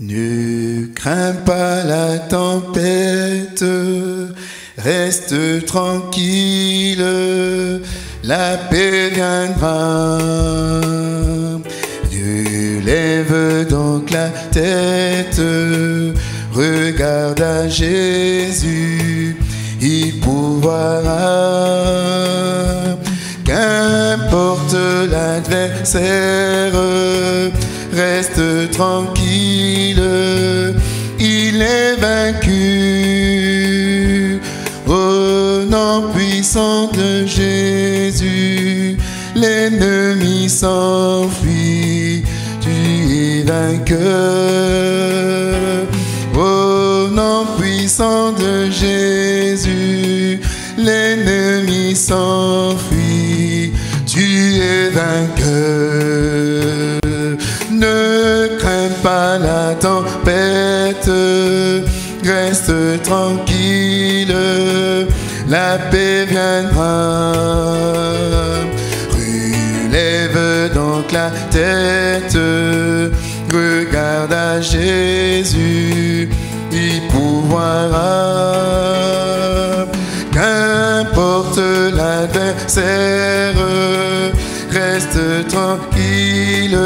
Ne crains pas la tempête, reste tranquille, la paix viendra. Dieu lève donc la tête, regarde à Jésus, il pourvoira. Qu'importe l'adversaire, reste tranquille, il est vaincu. Au nom puissant de Jésus, l'ennemi s'enfuit, tu es vainqueur. Au nom puissant de Jésus, l'ennemi s'enfuit, tu es vainqueur. Tranquille, la paix viendra. Relève donc la tête, regarde à Jésus, il pourvoira. Qu'importe l'adversaire, reste tranquille,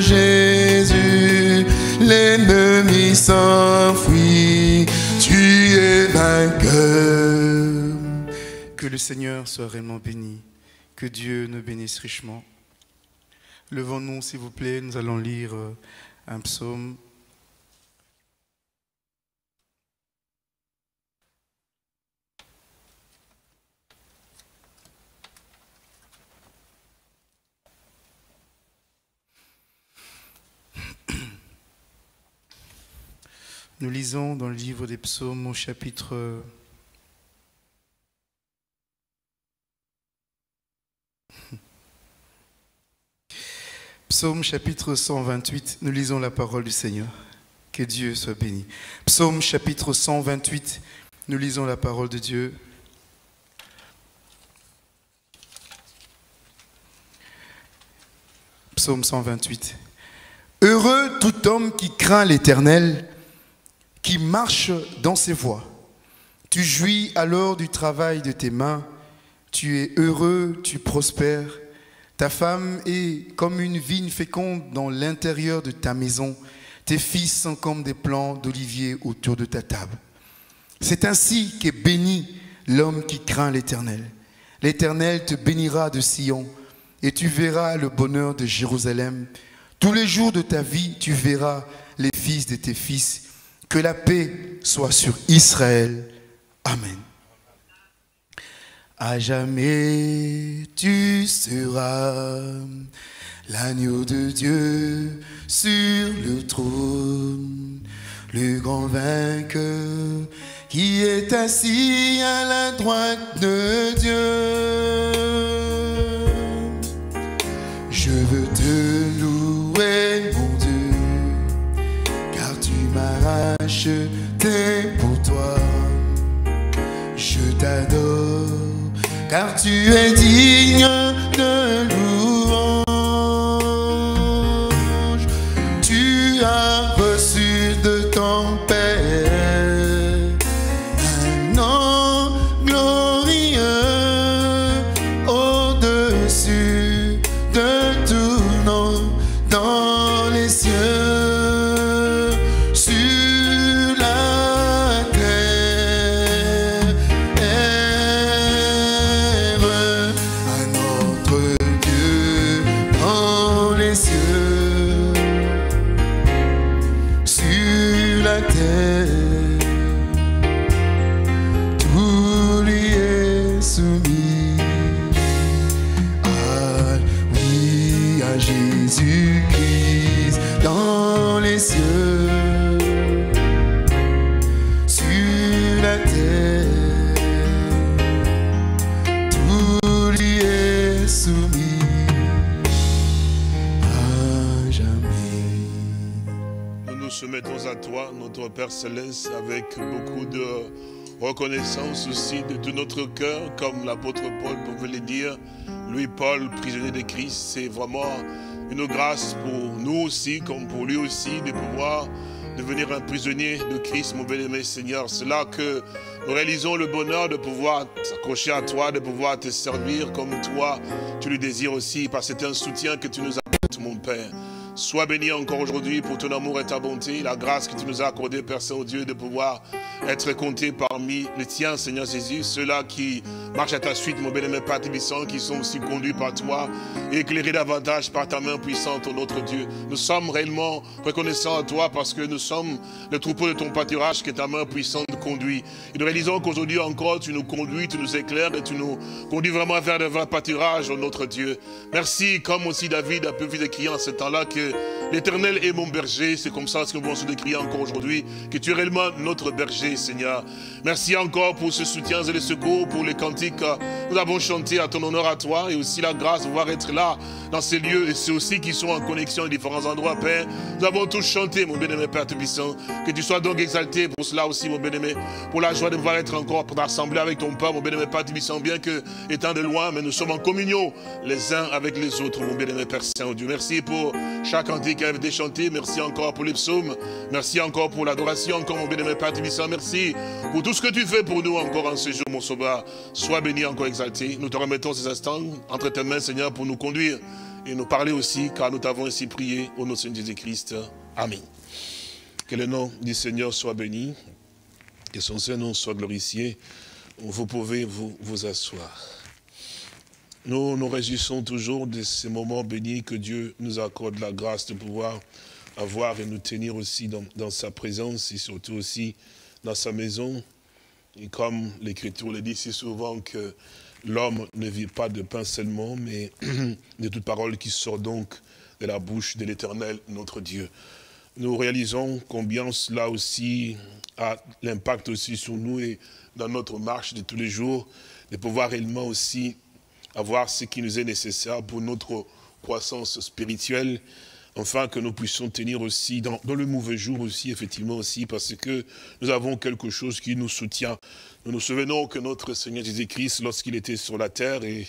Jésus, l'ennemi s'enfuit, tu es vainqueur. Que le Seigneur soit réellement béni. Que Dieu nous bénisse richement. Levons-nous, s'il vous plaît. Nous allons lire euh, un psaume. Nous lisons dans le livre des psaumes au chapitre Psaume chapitre 128, nous lisons la parole du Seigneur. Que Dieu soit béni. Psaume chapitre 128, nous lisons la parole de Dieu. Psaume 128. Heureux tout homme qui craint l'Éternel, qui marche dans ses voies. Tu jouis alors du travail de tes mains, tu es heureux, tu prospères. Ta femme est comme une vigne féconde dans l'intérieur de ta maison. Tes fils sont comme des plants d'olivier autour de ta table. C'est ainsi qu'est béni l'homme qui craint l'Éternel. L'Éternel te bénira de Sion et tu verras le bonheur de Jérusalem. Tous les jours de ta vie, tu verras les fils de tes fils. Que la paix soit sur Israël. Amen. À jamais tu seras l'agneau de Dieu sur le trône, le grand vainqueur qui est assis à la droite de Dieu. Car tu es digne Père Céleste, avec beaucoup de reconnaissance aussi de tout notre cœur, comme l'apôtre Paul pouvait le dire. Lui, Paul, prisonnier de Christ, c'est vraiment une grâce pour nous aussi, comme pour lui aussi, de pouvoir devenir un prisonnier de Christ, mon bien-aimé Seigneur. C'est là que nous réalisons le bonheur de pouvoir s'accrocher à toi, de pouvoir te servir comme toi, tu le désires aussi, parce que c'est un soutien que tu nous apportes, mon Père. Sois béni encore aujourd'hui pour ton amour et ta bonté, la grâce que tu nous as accordée, Père Saint-Dieu, de pouvoir être compté parmi les tiens, Seigneur Jésus, ceux-là qui marchent à ta suite, mon bien-aimé Père Tébissant, qui sont aussi conduits par toi, éclairés davantage par ta main puissante, notre Dieu. Nous sommes réellement reconnaissants à toi parce que nous sommes le troupeau de ton pâturage que ta main puissante conduit. Et nous réalisons qu'aujourd'hui encore, tu nous conduis, tu nous éclaires et tu nous conduis vraiment vers le vrai pâturage, notre Dieu. Merci, comme aussi David a pu vous décrire en ce temps-là, que l'éternel est mon berger. C'est comme ça que nous se décrire encore aujourd'hui, que tu es réellement notre berger, Seigneur. Merci encore pour ce soutien et le secours, pour les cantiques que nous avons chanté à ton honneur à toi et aussi la grâce de pouvoir être là dans ces lieux et ceux aussi qui sont en connexion à différents endroits, Père. Nous avons tous chanté, mon bien-aimé Père Tubissant. Que tu sois donc exalté pour cela aussi, mon bien-aimé, pour la joie de pouvoir être encore pour t'assembler avec ton Père, mon bien-aimé Père Tubissant, bien que étant de loin, mais nous sommes en communion les uns avec les autres, mon bien-aimé Père Saint-Dieu. Merci pour chaque cantique qui a été chanté. Merci encore pour les psaumes. Merci encore pour l'adoration, encore mon bien-aimé Père Tubissant. Merci pour tout ce que tu fais pour nous encore en ce jour, mon sauveur. Sois béni, encore exalté. Nous te remettons ces instants entre tes mains, Seigneur, pour nous conduire et nous parler aussi, car nous t'avons ainsi prié au nom de Jésus-Christ. Amen. Que le nom du Seigneur soit béni, que son Saint-Nom soit glorifié. Vous pouvez vous, asseoir. Nous nous réjouissons toujours de ces moments bénis que Dieu nous accorde la grâce de pouvoir avoir et nous tenir aussi dans, dans sa présence et surtout aussi dans sa maison. Et comme l'Écriture le dit si souvent que l'homme ne vit pas de pain seulement, mais de toute parole qui sort donc de la bouche de l'Éternel, notre Dieu. Nous réalisons combien cela aussi a l'impact aussi sur nous et dans notre marche de tous les jours, de pouvoir réellement aussi avoir ce qui nous est nécessaire pour notre croissance spirituelle, enfin que nous puissions tenir aussi dans, dans, le mauvais jour aussi, effectivement aussi, parce que nous avons quelque chose qui nous soutient. Nous nous souvenons que notre Seigneur Jésus-Christ, lorsqu'il était sur la terre et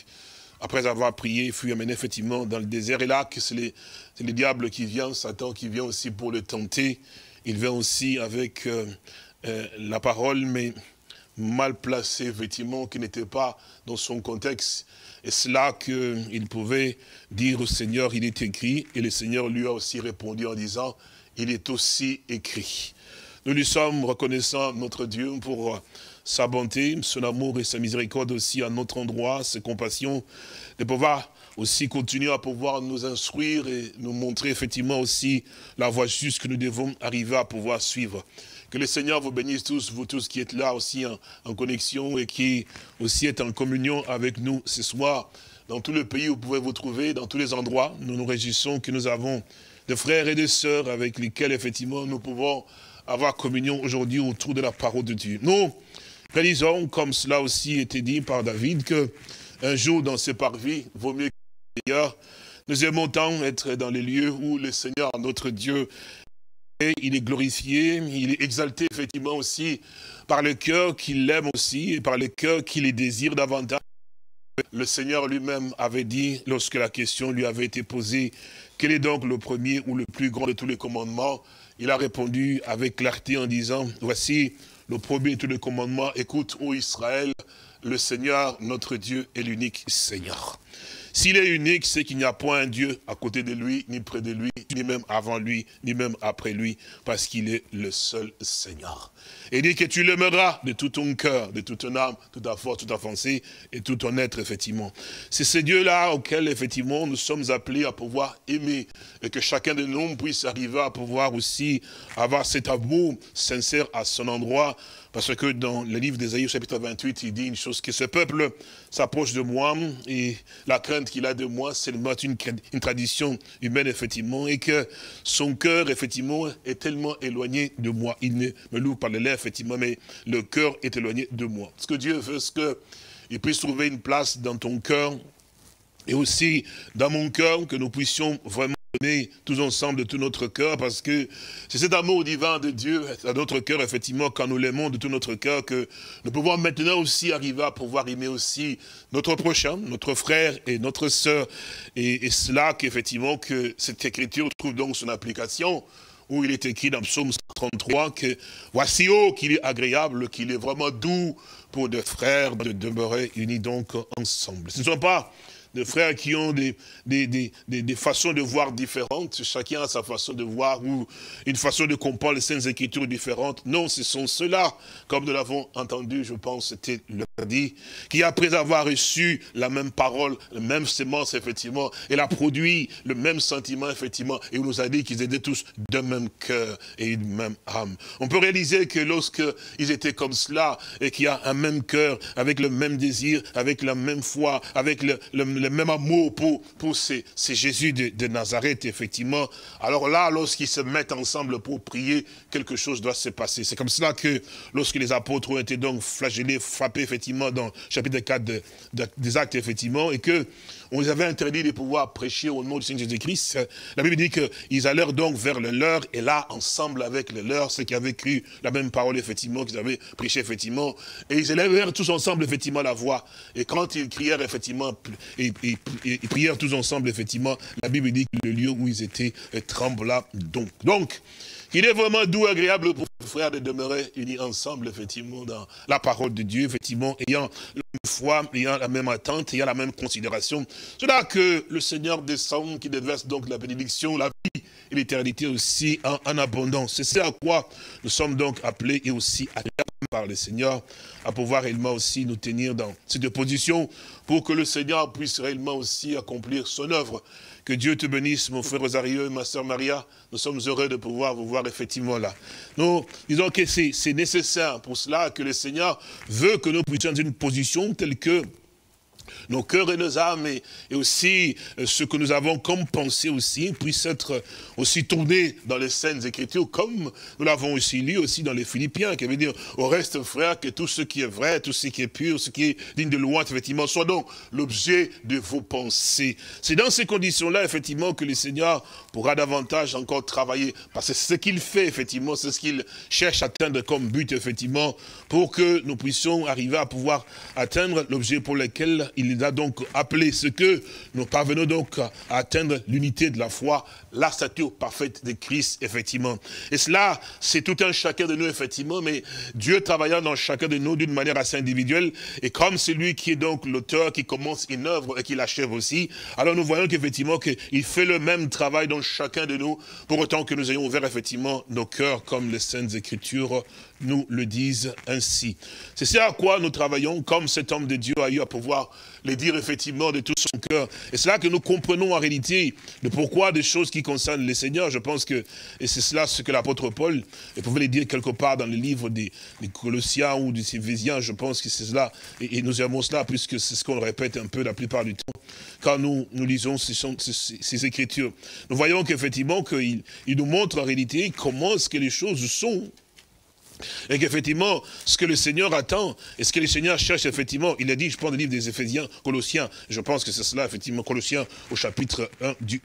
après avoir prié, fut amené effectivement dans le désert. Et là, c'est les diables qui viennent, Satan qui vient aussi pour le tenter. Il vient aussi avec euh, euh, la parole, mais mal placée, effectivement, qui n'était pas dans son contexte. Et c'est là qu'il pouvait dire au Seigneur, il est écrit, et le Seigneur lui a aussi répondu en disant, il est aussi écrit. Nous lui sommes reconnaissants, notre Dieu, pour sa bonté, son amour et sa miséricorde aussi à notre endroit, ses compassions, de pouvoir aussi continuer à pouvoir nous instruire et nous montrer effectivement aussi la voie juste que nous devons arriver à pouvoir suivre. Que le Seigneur vous bénisse tous, vous tous qui êtes là aussi en, connexion et qui aussi êtes en communion avec nous ce soir. Dans tout le pays où vous pouvez vous trouver, dans tous les endroits, nous nous réjouissons que nous avons des frères et des sœurs avec lesquels effectivement nous pouvons avoir communion aujourd'hui autour de la parole de Dieu. Nous réalisons, comme cela aussi été dit par David, que un jour dans ces parvis vaut mieux qu'ailleurs. Nous aimons tant être dans les lieux où le Seigneur, notre Dieu, il est glorifié, il est exalté effectivement aussi par le cœur qui l'aime aussi et par le cœur qui les désire davantage. Le Seigneur lui-même avait dit, lorsque la question lui avait été posée, quel est donc le premier ou le plus grand de tous les commandements? Il a répondu avec clarté en disant, voici le premier de tous les commandements, écoute, ô Israël, le Seigneur, notre Dieu, est l'unique Seigneur. S'il est unique, c'est qu'il n'y a point un Dieu à côté de lui, ni près de lui, ni même avant lui, ni même après lui, parce qu'il est le seul Seigneur. Et dit que tu l'aimeras de tout ton cœur, de toute ton âme, toute ta force, toute ta pensée et tout ton être, effectivement. C'est ce Dieu-là auquel, effectivement, nous sommes appelés à pouvoir aimer et que chacun de nous puisse arriver à pouvoir aussi avoir cet amour sincère à son endroit, parce que dans le livre d'Ésaïe, chapitre 28, il dit une chose, que ce peuple s'approche de moi et la crainte qu'il a de moi, c'est une, une tradition humaine, effectivement, et que son cœur, effectivement, est tellement éloigné de moi. Il ne me loue par les lèvres, effectivement, mais le cœur est éloigné de moi. Ce que Dieu veut, c'est qu'il puisse trouver une place dans ton cœur et aussi dans mon cœur, que nous puissions vraiment donner tous ensemble de tout notre cœur, parce que c'est cet amour divin de Dieu à notre cœur, effectivement, quand nous l'aimons de tout notre cœur, que nous pouvons maintenant aussi arriver à pouvoir aimer aussi notre prochain, notre frère et notre sœur. Et, et cela qu'effectivement, que cette écriture trouve donc son application où il est écrit dans Psaume 33 que voici oh qu'il est agréable, qu'il est vraiment doux pour des frères de demeurer unis donc ensemble. Ce ne sont pas de frères qui ont des, des, des, des, façons de voir différentes. Chacun a sa façon de voir ou une façon de comprendre les Saintes Écritures différentes. Non, ce sont ceux-là, comme nous l'avons entendu, je pense, c'était dit, qui après avoir reçu la même parole, la même sémence, effectivement, elle a produit le même sentiment, effectivement, et on nous a dit qu'ils étaient tous d'un même cœur et une même âme. On peut réaliser que lorsqu'ils étaient comme cela, et qu'il y a un même cœur, avec le même désir, avec la même foi, avec le, le le même amour pour, ces, Jésus de, Nazareth, effectivement. Alors là, lorsqu'ils se mettent ensemble pour prier, quelque chose doit se passer. C'est comme cela que lorsque les apôtres ont été donc flagellés, frappés, effectivement, dans le chapitre 4 des actes, effectivement, et que on les avait interdit de pouvoir prêcher au nom du Seigneur Jésus-Christ. La Bible dit qu'ils allèrent donc vers le leur, et là, ensemble avec le leur, ceux qui avaient cru la même parole, effectivement, qu'ils avaient prêché, effectivement, et ils élèvèrent tous ensemble, effectivement, la voix. Et quand ils crièrent, effectivement, et, ils prièrent tous ensemble, effectivement, la Bible dit que le lieu où ils étaient trembla donc. Donc, il est vraiment doux, agréable pour les frères de demeurer unis ensemble, effectivement, dans la parole de Dieu, effectivement, ayant la même foi, ayant la même attente, ayant la même considération. C'est là que le Seigneur descend, qui déverse donc la bénédiction, la vie et l'éternité aussi en, abondance. C'est ce à quoi nous sommes donc appelés et aussi à par le Seigneur, à pouvoir réellement aussi nous tenir dans cette position pour que le Seigneur puisse réellement aussi accomplir son œuvre que Dieu te bénisse, mon frère Rosario et ma soeur Maria. Nous sommes heureux de pouvoir vous voir effectivement là. Nous disons que c'est nécessaire pour cela que le Seigneur veut que nous puissions dans une position telle que nos cœurs et nos âmes, et, aussi euh, ce que nous avons comme pensée aussi, puisse être aussi tourné dans les scènes écritures, comme nous l'avons aussi lu aussi dans les Philippiens, qui veut dire, au reste, frère, que tout ce qui est vrai, tout ce qui est pur, ce qui est digne de loi, effectivement, soit donc l'objet de vos pensées. C'est dans ces conditions-là, effectivement, que le Seigneur pourra davantage encore travailler, parce que ce qu'il fait, effectivement, c'est ce qu'il cherche à atteindre comme but, effectivement, pour que nous puissions arriver à pouvoir atteindre l'objet pour lequel il a donc appelé. Ce que nous parvenons donc à atteindre l'unité de la foi, la stature parfaite de Christ, effectivement. Et cela, c'est tout un chacun de nous, effectivement, mais Dieu travaillant dans chacun de nous d'une manière assez individuelle, et comme c'est lui qui est donc l'auteur, qui commence une œuvre et qui l'achève aussi, alors nous voyons qu'effectivement, qu'il fait le même travail dans chacun de nous, pour autant que nous ayons ouvert effectivement nos cœurs comme les Saintes Écritures nous le disent ainsi. C'est ce à quoi nous travaillons, comme cet homme de Dieu a eu à pouvoir le dire effectivement de tout son cœur. Et c'est là que nous comprenons en réalité le pourquoi des choses qui concernent les seigneurs. Je pense que, et c'est cela ce que l'apôtre Paul, pouvait le dire quelque part dans le livre des, Colossiens ou des Éphésiens, je pense que c'est cela, et, nous aimons cela puisque c'est ce qu'on répète un peu la plupart du temps quand nous, nous lisons ces, ces, ces écritures. Nous voyons qu'effectivement, qu'il il nous montre en réalité comment est-ce que les choses sont et qu'effectivement, ce que le Seigneur attend, et ce que le Seigneur cherche, effectivement, il a dit, je prends le livre des Éphésiens, Colossiens, je pense que c'est cela, effectivement, Colossiens au chapitre 1 du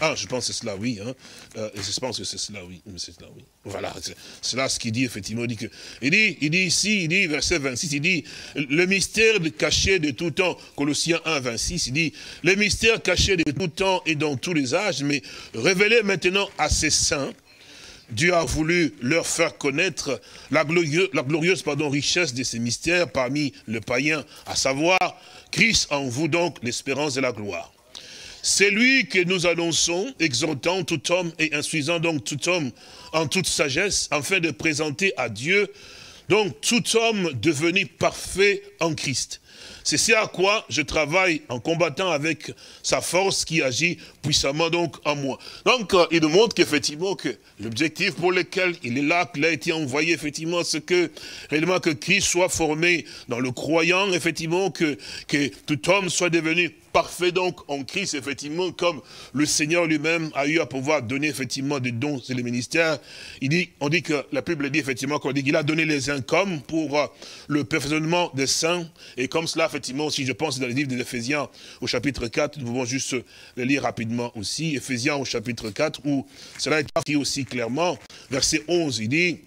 1, je pense que c'est cela, oui, hein, euh, je pense que c'est cela, oui, c'est cela, oui. Voilà, c'est là ce qu'il dit, effectivement, il dit, que, il dit, il dit ici, il dit, verset 26, il dit, le mystère caché de tout temps, Colossiens 1, 26, il dit, le mystère caché de tout temps et dans tous les âges, mais révélé maintenant à ses saints, Dieu a voulu leur faire connaître la glorieuse, la glorieuse richesse de ces mystères parmi le païen, à savoir Christ en vous donc l'espérance de la gloire. C'est lui que nous annonçons, exhortant tout homme et instruisant donc tout homme en toute sagesse, afin de présenter à Dieu donc tout homme devenu parfait en Christ. C'est ce à quoi je travaille en combattant avec sa force qui agit puissamment donc en moi. Donc, euh, il nous montre qu'effectivement, que l'objectif pour lequel il est là, qu'il a été envoyé, effectivement, c'est que, réellement, que Christ soit formé dans le croyant, effectivement, que, que tout homme soit devenu parfait donc en Christ, effectivement, comme le Seigneur lui-même a eu à pouvoir donner effectivement des dons et les ministères. Il dit, on dit que la Bible dit effectivement qu'on dit qu'il a donné les uns comme pour euh, le perfectionnement des saints. Et comme cela, effectivement, si je pense dans le livre des Éphésiens au chapitre 4, nous pouvons juste le lire rapidement aussi. Éphésiens au chapitre 4, où cela est écrit aussi clairement. Verset 11, il dit,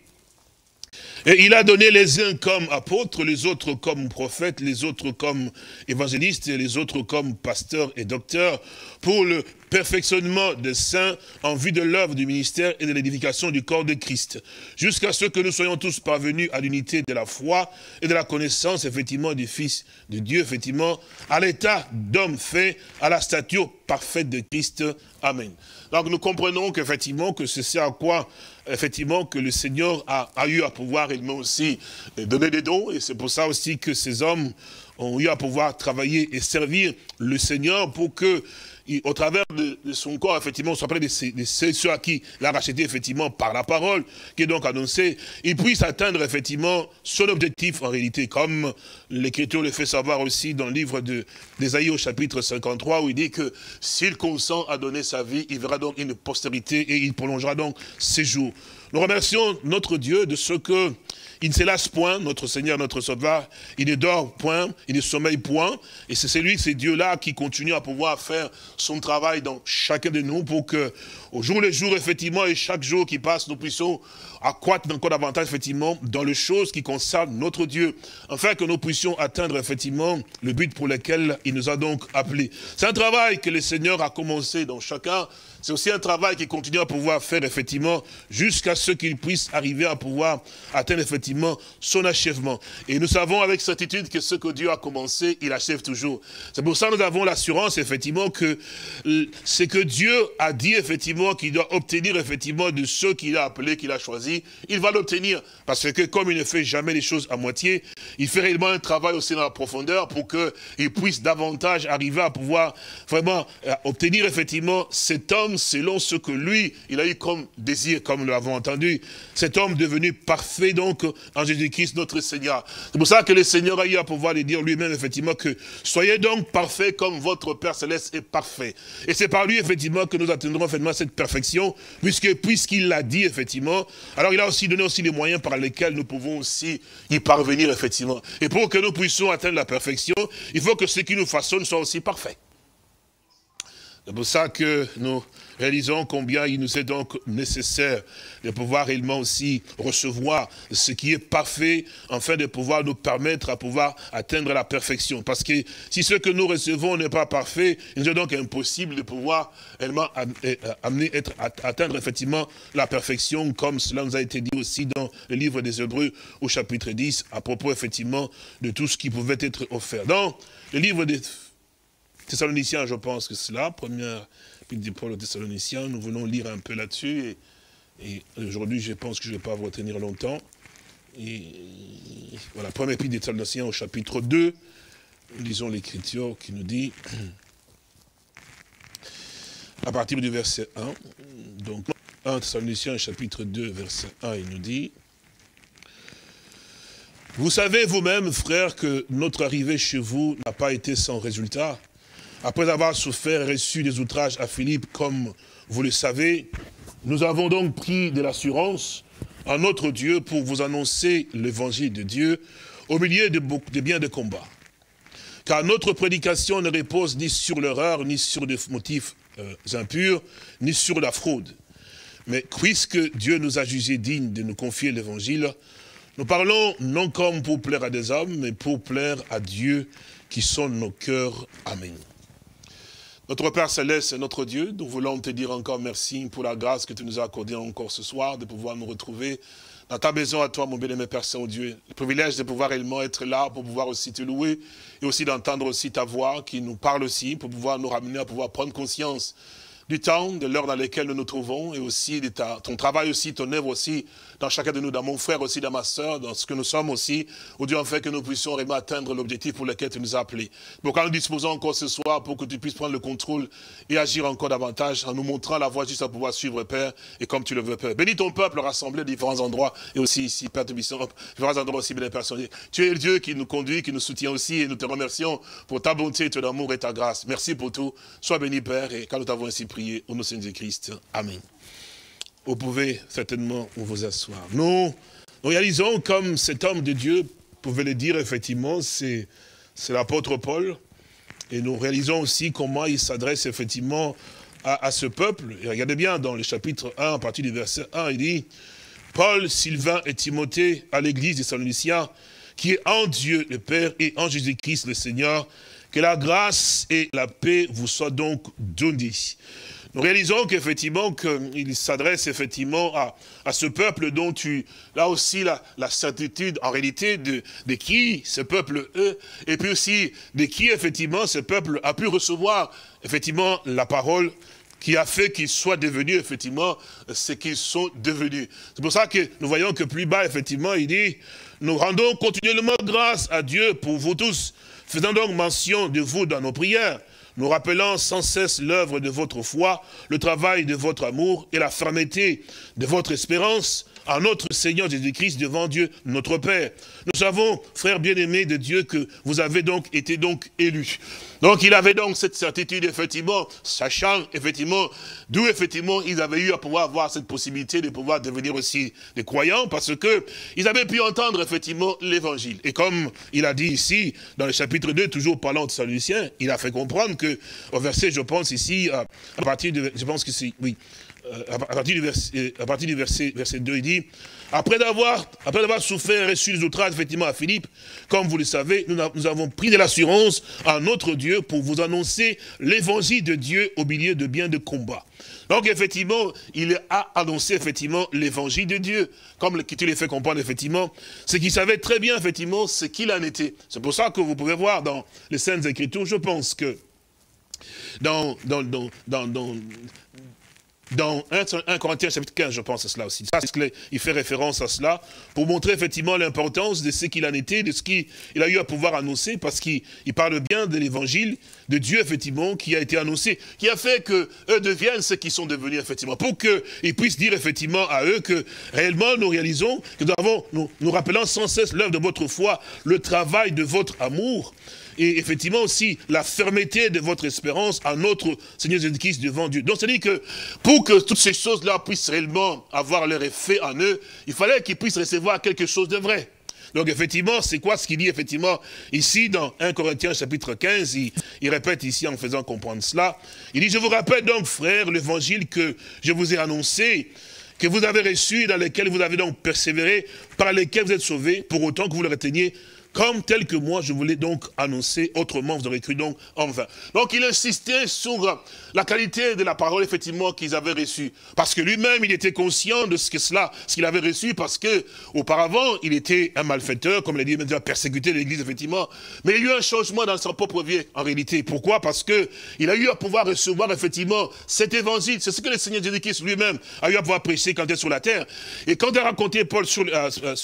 et il a donné les uns comme apôtres, les autres comme prophètes, les autres comme évangélistes, les autres comme pasteurs et docteurs, pour le perfectionnement des saints en vue de l'œuvre du ministère et de l'édification du corps de Christ, jusqu'à ce que nous soyons tous parvenus à l'unité de la foi et de la connaissance, effectivement, du Fils de Dieu, effectivement, à l'état d'homme fait, à la stature parfaite de Christ. Amen. Donc nous comprenons qu'effectivement, que c'est à quoi, effectivement, que le Seigneur a, eu à pouvoir également aussi donner des dons, et c'est pour ça aussi que ces hommes ont eu à pouvoir travailler et servir le Seigneur pour que au travers de, son corps, effectivement, près de, ceux à qui l'a racheté, effectivement, par la parole, qui est donc annoncée, il puisse atteindre, effectivement, son objectif, en réalité, comme l'Écriture le fait savoir aussi dans le livre d'Ésaïe au chapitre 53, où il dit que s'il consent à donner sa vie, il verra donc une postérité et il prolongera donc ses jours. Nous remercions notre Dieu de ce que il ne s'élasse point, notre Seigneur, notre Sauveur. Il ne dort point, il ne sommeille point. Et c'est celui, c'est Dieu-là qui continue à pouvoir faire son travail dans chacun de nous pour que, au jour le jour, effectivement, et chaque jour qui passe, nous puissions accroître encore davantage, effectivement, dans les choses qui concernent notre Dieu, afin que nous puissions atteindre, effectivement, le but pour lequel il nous a donc appelés. C'est un travail que le Seigneur a commencé dans chacun c'est aussi un travail qu'il continue à pouvoir faire, effectivement, jusqu'à ce qu'il puisse arriver à pouvoir atteindre, effectivement, son achèvement. Et nous savons avec certitude que ce que Dieu a commencé, il achève toujours. C'est pour ça que nous avons l'assurance, effectivement, que euh, ce que Dieu a dit, effectivement, qu'il doit obtenir, effectivement, de ceux qu'il a appelés, qu'il a choisis, il va l'obtenir. Parce que comme il ne fait jamais les choses à moitié, il fait réellement un travail aussi dans la profondeur pour qu'il puisse davantage arriver à pouvoir vraiment euh, obtenir, effectivement, cet homme selon ce que lui, il a eu comme désir, comme nous l'avons entendu. Cet homme devenu parfait donc en Jésus-Christ notre Seigneur. C'est pour ça que le Seigneur a eu à pouvoir lui dire lui-même effectivement que soyez donc parfaits comme votre Père Céleste est parfait. Et c'est par lui effectivement que nous atteindrons effectivement cette perfection, puisque puisqu'il l'a dit effectivement, alors il a aussi donné aussi les moyens par lesquels nous pouvons aussi y parvenir effectivement. Et pour que nous puissions atteindre la perfection, il faut que ce qui nous façonne soit aussi parfait. C'est pour ça que nous réalisons combien il nous est donc nécessaire de pouvoir réellement aussi recevoir ce qui est parfait, afin de pouvoir nous permettre à pouvoir atteindre la perfection. Parce que si ce que nous recevons n'est pas parfait, il nous est donc impossible de pouvoir réellement amener, être, atteindre effectivement la perfection, comme cela nous a été dit aussi dans le livre des Hébreux au chapitre 10, à propos effectivement de tout ce qui pouvait être offert. Dans le livre des Thessaloniciens, je pense que c'est la première de Paul aux Thessaloniciens, nous venons lire un peu là-dessus, et, aujourd'hui, je pense que je ne vais pas vous retenir longtemps. Et voilà, première épître des Thessaloniciens au chapitre 2, lisons l'écriture qui nous dit, à partir du verset 1, donc 1 Thessaloniciens chapitre 2, verset 1, il nous dit, vous savez vous-même, frères, que notre arrivée chez vous n'a pas été sans résultat. Après avoir souffert et reçu des outrages à Philippe, comme vous le savez, nous avons donc pris de l'assurance en notre Dieu pour vous annoncer l'évangile de Dieu au milieu de, de biens de combat. Car notre prédication ne repose ni sur l'erreur, ni sur des motifs euh, impurs, ni sur la fraude. Mais puisque Dieu nous a jugés dignes de nous confier l'évangile, nous parlons non comme pour plaire à des hommes, mais pour plaire à Dieu qui sont nos cœurs. Amen. Notre Père Céleste, notre Dieu, nous voulons te dire encore merci pour la grâce que tu nous as accordée encore ce soir, de pouvoir nous retrouver dans ta maison à toi, mon bien-aimé Père Saint-Dieu. Le privilège de pouvoir réellement être là pour pouvoir aussi te louer et aussi d'entendre aussi ta voix qui nous parle aussi, pour pouvoir nous ramener à pouvoir prendre conscience du temps, de l'heure dans laquelle nous nous trouvons, et aussi de ton travail aussi, ton œuvre aussi, dans chacun de nous, dans mon frère aussi, dans ma soeur, dans ce que nous sommes aussi, où Dieu en fait que nous puissions vraiment atteindre l'objectif pour lequel tu nous as appelés. Donc quand nous disposons encore ce soir pour que tu puisses prendre le contrôle et agir encore davantage en nous montrant la voie juste à pouvoir suivre, Père, et comme tu le veux, Père. Bénis ton peuple rassemblé à différents endroits, et aussi ici, Père de différents endroits aussi, bien personnes. Tu es le Dieu qui nous conduit, qui nous soutient aussi, et nous te remercions pour ta bonté, ton amour et ta grâce. Merci pour tout. Sois béni, Père, et quand nous t'avons ainsi prié, au nom de Christ. Amen. Vous pouvez certainement vous asseoir. Nous, nous réalisons comme cet homme de Dieu pouvait le dire, effectivement, c'est l'apôtre Paul. Et nous réalisons aussi comment il s'adresse effectivement à, ce peuple. Et regardez bien, dans le chapitre 1, à partir du verset 1, il dit, Paul, Sylvain et Timothée à l'église des Saloniciens, qui est en Dieu le Père et en Jésus-Christ le Seigneur, que la grâce et la paix vous soient donc données. Nous réalisons qu'effectivement, qu'il s'adresse effectivement à, à, ce peuple dont tu, là aussi, la, la certitude en réalité de, de qui ce peuple est, et puis aussi de qui effectivement ce peuple a pu recevoir effectivement la parole qui a fait qu'ils soient devenus, effectivement, ce qu'ils sont devenus. C'est pour ça que nous voyons que plus bas, effectivement, il dit, nous rendons continuellement grâce à Dieu pour vous tous, faisant donc mention de vous dans nos prières, nous rappelant sans cesse l'œuvre de votre foi, le travail de votre amour et la fermeté de votre espérance en notre Seigneur Jésus-Christ devant Dieu, notre Père. Nous savons, frères bien-aimés de Dieu, que vous avez donc été donc élus. Donc il avait donc cette certitude, effectivement, sachant, effectivement, d'où, effectivement, ils avaient eu à pouvoir avoir cette possibilité de pouvoir devenir aussi des croyants, parce que ils avaient pu entendre, effectivement, l'évangile. Et comme il a dit ici, dans le chapitre 2, toujours parlant de Saint-Lucien, il a fait comprendre que, au verset, je pense ici, à, partir de, je pense que c'est, oui, à partir du verset, euh, à partir du verset, verset 2, il dit, après d'avoir souffert et reçu les outrages, effectivement, à Philippe, comme vous le savez, nous, avons pris de l'assurance à notre Dieu pour vous annoncer l'évangile de Dieu au milieu de bien de combats. Donc, effectivement, il a annoncé, effectivement, l'évangile de Dieu. Comme tu les fait comprendre, effectivement, c'est qu'il savait très bien, effectivement, ce qu'il en était. C'est pour ça que vous pouvez voir dans les Saintes Écritures, je pense que dans, dans, dans, dans dans 1, Corinthiens chapitre 15, je pense à cela aussi. il fait référence à cela pour montrer effectivement l'importance de ce qu'il en était, de ce qu'il a eu à pouvoir annoncer, parce qu'il parle bien de l'évangile de Dieu, effectivement, qui a été annoncé, qui a fait qu'eux deviennent ce qu'ils sont devenus, effectivement, pour qu'ils puissent dire, effectivement, à eux que réellement nous réalisons, que nous avons, nous, nous rappelons sans cesse l'œuvre de votre foi, le travail de votre amour, et effectivement aussi la fermeté de votre espérance à notre Seigneur Jésus-Christ devant Dieu. Donc c'est-à-dire que pour que toutes ces choses-là puissent réellement avoir leur effet en eux, il fallait qu'ils puissent recevoir quelque chose de vrai. Donc effectivement, c'est quoi ce qu'il dit effectivement ici dans 1 Corinthiens chapitre 15, il, il, répète ici en faisant comprendre cela. Il dit, je vous rappelle donc frères l'évangile que je vous ai annoncé, que vous avez reçu, dans lequel vous avez donc persévéré, par lequel vous êtes sauvés, pour autant que vous le reteniez comme tel que moi je voulais donc annoncer, autrement vous aurez cru donc en vain. Donc il insistait sur la qualité de la parole effectivement qu'ils avaient reçue. Parce que lui-même il était conscient de ce que cela, ce qu'il avait reçu, parce que auparavant il était un malfaiteur, comme l'a dit, il a persécuté l'église effectivement. Mais il y a eu un changement dans son propre vie en réalité. Pourquoi? Parce que il a eu à pouvoir recevoir effectivement cet évangile. C'est ce que le Seigneur Jésus-Christ lui-même a eu à pouvoir prêcher quand il était sur la terre. Et quand il a raconté Paul sur, euh, euh,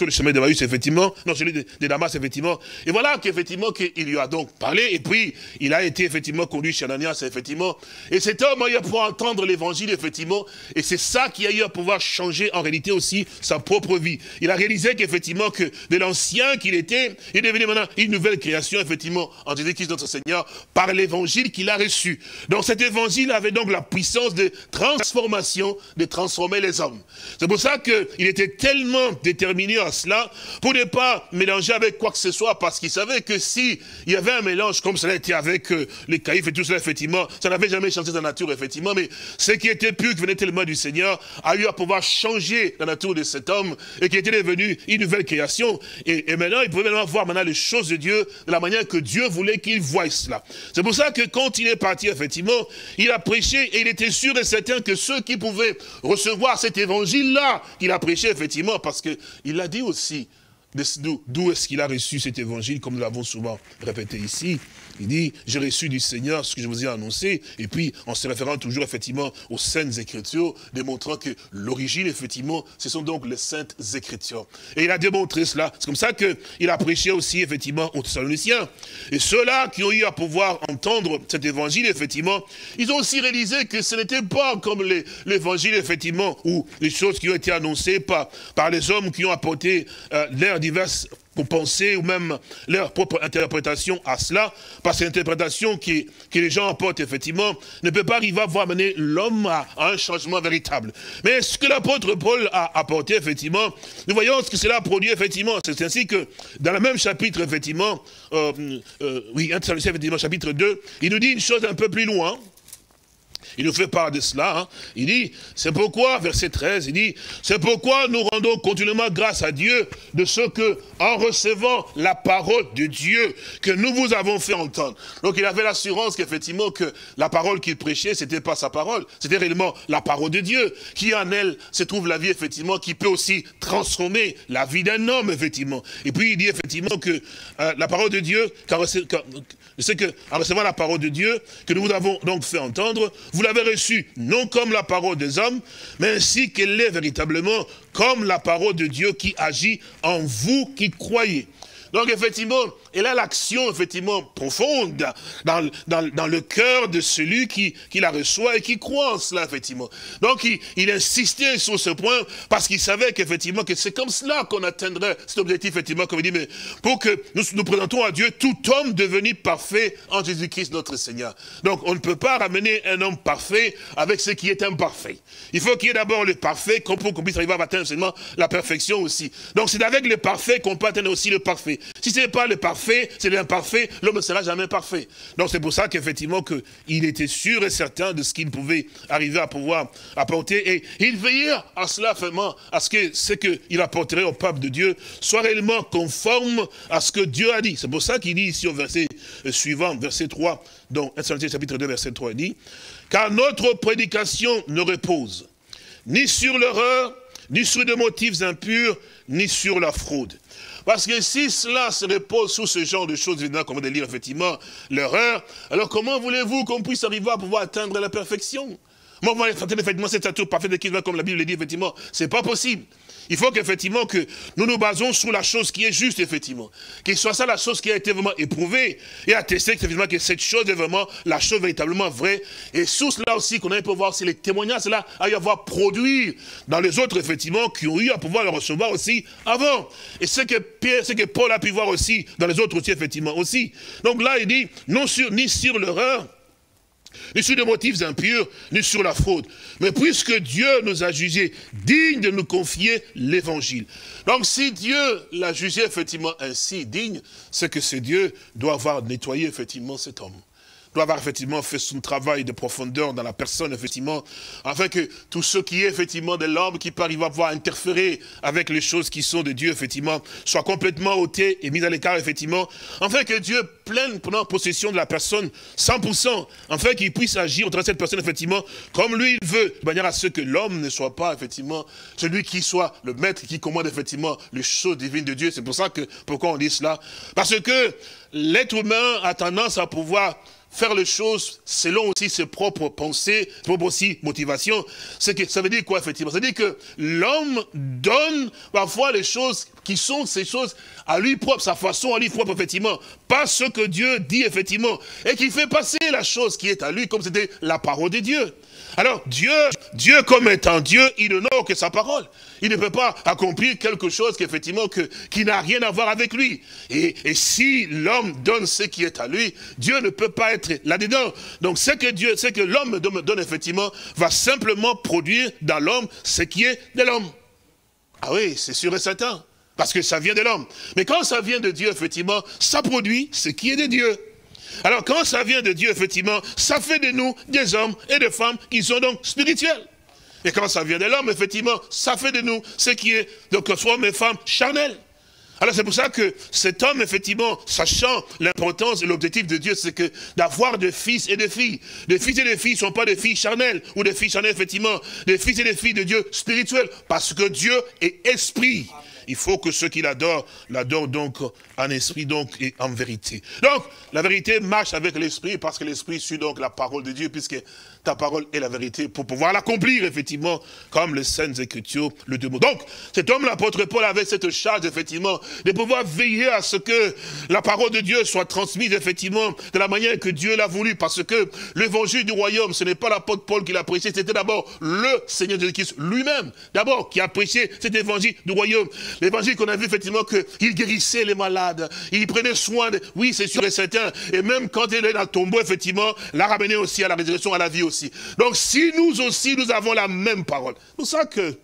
le chemin de Maïs, effectivement, non, celui de de Damas, effectivement. Et voilà qu'effectivement, qu'il lui a donc parlé, et puis il a été effectivement conduit chez Ananias, effectivement. Et cet homme a eu à pouvoir entendre l'évangile, effectivement, et c'est ça qui a eu à pouvoir changer en réalité aussi sa propre vie. Il a réalisé qu'effectivement, que de l'ancien qu'il était, il est devenu maintenant une nouvelle création, effectivement, en Jésus-Christ notre Seigneur, par l'évangile qu'il a reçu. Donc cet évangile avait donc la puissance de transformation, de transformer les hommes. C'est pour ça qu'il était tellement déterminé à cela, pour ne pas mélanger avec quoi que ce soit, parce qu'il savait que si il y avait un mélange, comme cela était avec euh, les caïfs et tout cela, effectivement, ça n'avait jamais changé sa nature, effectivement, mais ce qui était pur, qui venait tellement du Seigneur, a eu à pouvoir changer la nature de cet homme, et qui était devenu une nouvelle création, et, maintenant, il pouvait maintenant voir maintenant les choses de Dieu, de la manière que Dieu voulait qu'il voie cela. C'est pour ça que quand il est parti, effectivement, il a prêché, et il était sûr et certain que ceux qui pouvaient recevoir cet évangile-là, qu'il a prêché, effectivement, parce qu'il l'a dit aussi, D'où est-ce qu'il a reçu cet évangile, comme nous l'avons souvent répété ici? Il dit, j'ai reçu du Seigneur ce que je vous ai annoncé, et puis en se référant toujours effectivement aux saintes écritures, démontrant que l'origine, effectivement, ce sont donc les saintes écritures. Et il a démontré cela. C'est comme ça qu'il a prêché aussi, effectivement, aux Thessaloniciens. Et ceux-là qui ont eu à pouvoir entendre cet évangile, effectivement, ils ont aussi réalisé que ce n'était pas comme l'évangile, effectivement, ou les choses qui ont été annoncées par, par les hommes qui ont apporté euh, leurs diverses pour penser ou même leur propre interprétation à cela, parce que l'interprétation que les gens apportent effectivement ne peut pas arriver à voir mener l'homme à, un changement véritable. Mais ce que l'apôtre Paul a apporté effectivement, nous voyons ce que cela produit effectivement. C'est ainsi que dans le même chapitre effectivement, euh, euh, oui, effectivement chapitre 2, il nous dit une chose un peu plus loin, il nous fait part de cela. Hein. Il dit, c'est pourquoi, verset 13, il dit, c'est pourquoi nous rendons continuellement grâce à Dieu de ce que, en recevant la parole de Dieu que nous vous avons fait entendre. Donc il avait l'assurance qu'effectivement que la parole qu'il prêchait, c'était pas sa parole, c'était réellement la parole de Dieu, qui en elle se trouve la vie, effectivement, qui peut aussi transformer la vie d'un homme, effectivement. Et puis il dit effectivement que euh, la parole de Dieu, car, c'est que en recevant la parole de Dieu que nous vous avons donc fait entendre, vous l'avez reçue non comme la parole des hommes, mais ainsi qu'elle est véritablement comme la parole de Dieu qui agit en vous qui croyez. Donc effectivement, elle a l'action effectivement profonde dans, le cœur de celui qui, la reçoit et qui croit en cela, effectivement. Donc il, il insistait sur ce point parce qu'il savait qu'effectivement que c'est comme cela qu'on atteindrait cet objectif, effectivement, comme il dit, mais pour que nous nous présentons à Dieu tout homme devenu parfait en Jésus-Christ notre Seigneur. Donc on ne peut pas ramener un homme parfait avec ce qui est imparfait. Il faut qu'il y ait d'abord le parfait pour qu'on puisse arriver à atteindre seulement la perfection aussi. Donc c'est avec le parfait qu'on peut atteindre aussi le parfait. Si ce n'est pas le parfait, c'est l'imparfait, l'homme ne sera jamais parfait. Donc c'est pour ça qu'effectivement il était sûr et certain de ce qu'il pouvait arriver à pouvoir apporter. Et il veillait à cela vraiment, à ce que ce qu'il apporterait au peuple de Dieu soit réellement conforme à ce que Dieu a dit. C'est pour ça qu'il dit ici au verset euh, suivant, verset 3, donc 1 chapitre 2, verset 3, il dit, car notre prédication ne repose ni sur l'erreur, ni sur des motifs impurs, ni sur la fraude. Parce que si cela se repose sur ce genre de choses, évidemment, comme de lire effectivement l'erreur, alors comment voulez-vous qu'on puisse arriver à pouvoir atteindre la perfection? Moi, effectivement, cette nature parfaite de comme la Bible le dit, effectivement, c'est pas possible. Il faut qu'effectivement que nous nous basons sur la chose qui est juste, effectivement. Qu'il soit ça la chose qui a été vraiment éprouvée et attesté effectivement que cette chose est vraiment la chose véritablement vraie. Et sous cela aussi qu'on a pu voir, c'est les témoignages, cela a eu à avoir produit dans les autres, effectivement, qui ont eu à pouvoir le recevoir aussi avant. Et ce que Pierre, ce que Paul a pu voir aussi dans les autres aussi, effectivement, aussi. Donc là, il dit, non sur, ni sur l'erreur, ni sur des motifs impurs, ni sur la fraude. Mais puisque Dieu nous a jugés dignes de nous confier l'évangile. Donc si Dieu l'a jugé effectivement ainsi digne, c'est que ce Dieu doit avoir nettoyé effectivement cet homme doit avoir effectivement fait son travail de profondeur dans la personne, effectivement, afin que tout ce qui est effectivement de l'homme qui peut arriver à pouvoir interférer avec les choses qui sont de Dieu, effectivement, soit complètement ôté et mis à l'écart, effectivement, afin que Dieu prenne pendant possession de la personne 100%, afin qu'il puisse agir auprès de cette personne, effectivement, comme lui il veut, de manière à ce que l'homme ne soit pas, effectivement, celui qui soit le maître qui commande, effectivement, les choses divines de Dieu. C'est pour ça que, pourquoi on dit cela? Parce que l'être humain a tendance à pouvoir faire les choses selon aussi ses propres pensées, ses propres aussi motivations. C'est que ça veut dire quoi effectivement? Ça veut dire que l'homme donne parfois les choses qui sont ces choses à lui propre, sa façon à lui propre effectivement, pas ce que Dieu dit effectivement, et qui fait passer la chose qui est à lui comme c'était la parole de Dieu. Alors Dieu, Dieu comme étant Dieu, il n'a que sa parole. Il ne peut pas accomplir quelque chose qui qui n'a rien à voir avec lui. Et, et si l'homme donne ce qui est à lui, Dieu ne peut pas être là-dedans. Donc ce que Dieu, ce que l'homme donne, effectivement, va simplement produire dans l'homme ce qui est de l'homme. Ah oui, c'est sûr et certain. Parce que ça vient de l'homme. Mais quand ça vient de Dieu, effectivement, ça produit ce qui est de Dieu. Alors quand ça vient de Dieu, effectivement, ça fait de nous des hommes et des femmes qui sont donc spirituels. Et quand ça vient de l'homme, effectivement, ça fait de nous ce qui est, donc, soit hommes et femmes charnels. Alors c'est pour ça que cet homme, effectivement, sachant l'importance et l'objectif de Dieu, c'est que d'avoir des fils et des filles. Des fils et des filles ne sont pas des filles charnelles, ou des filles charnelles, effectivement, des fils et des filles de Dieu spirituels, parce que Dieu est esprit. Il faut que ceux qui l'adorent, l'adorent donc en esprit donc et en vérité. Donc, la vérité marche avec l'esprit parce que l'esprit suit donc la parole de Dieu puisque ta parole est la vérité pour pouvoir l'accomplir, effectivement, comme les Saintes Écritures le demandent. Donc, cet homme, l'apôtre Paul, avait cette charge, effectivement, de pouvoir veiller à ce que la parole de Dieu soit transmise, effectivement, de la manière que Dieu l'a voulu, parce que l'évangile du royaume, ce n'est pas l'apôtre Paul qui l'a prêché, c'était d'abord le Seigneur Jésus-Christ lui-même, d'abord, qui a prêché cet évangile du royaume. L'évangile qu'on a vu, effectivement, qu'il guérissait les malades, il prenait soin de... Oui, c'est sûr et certain. Et même quand il est dans le tombeau, effectivement, l'a ramené aussi à la résurrection, à la vie aussi. Donc si nous aussi, nous avons la même parole, c'est ça que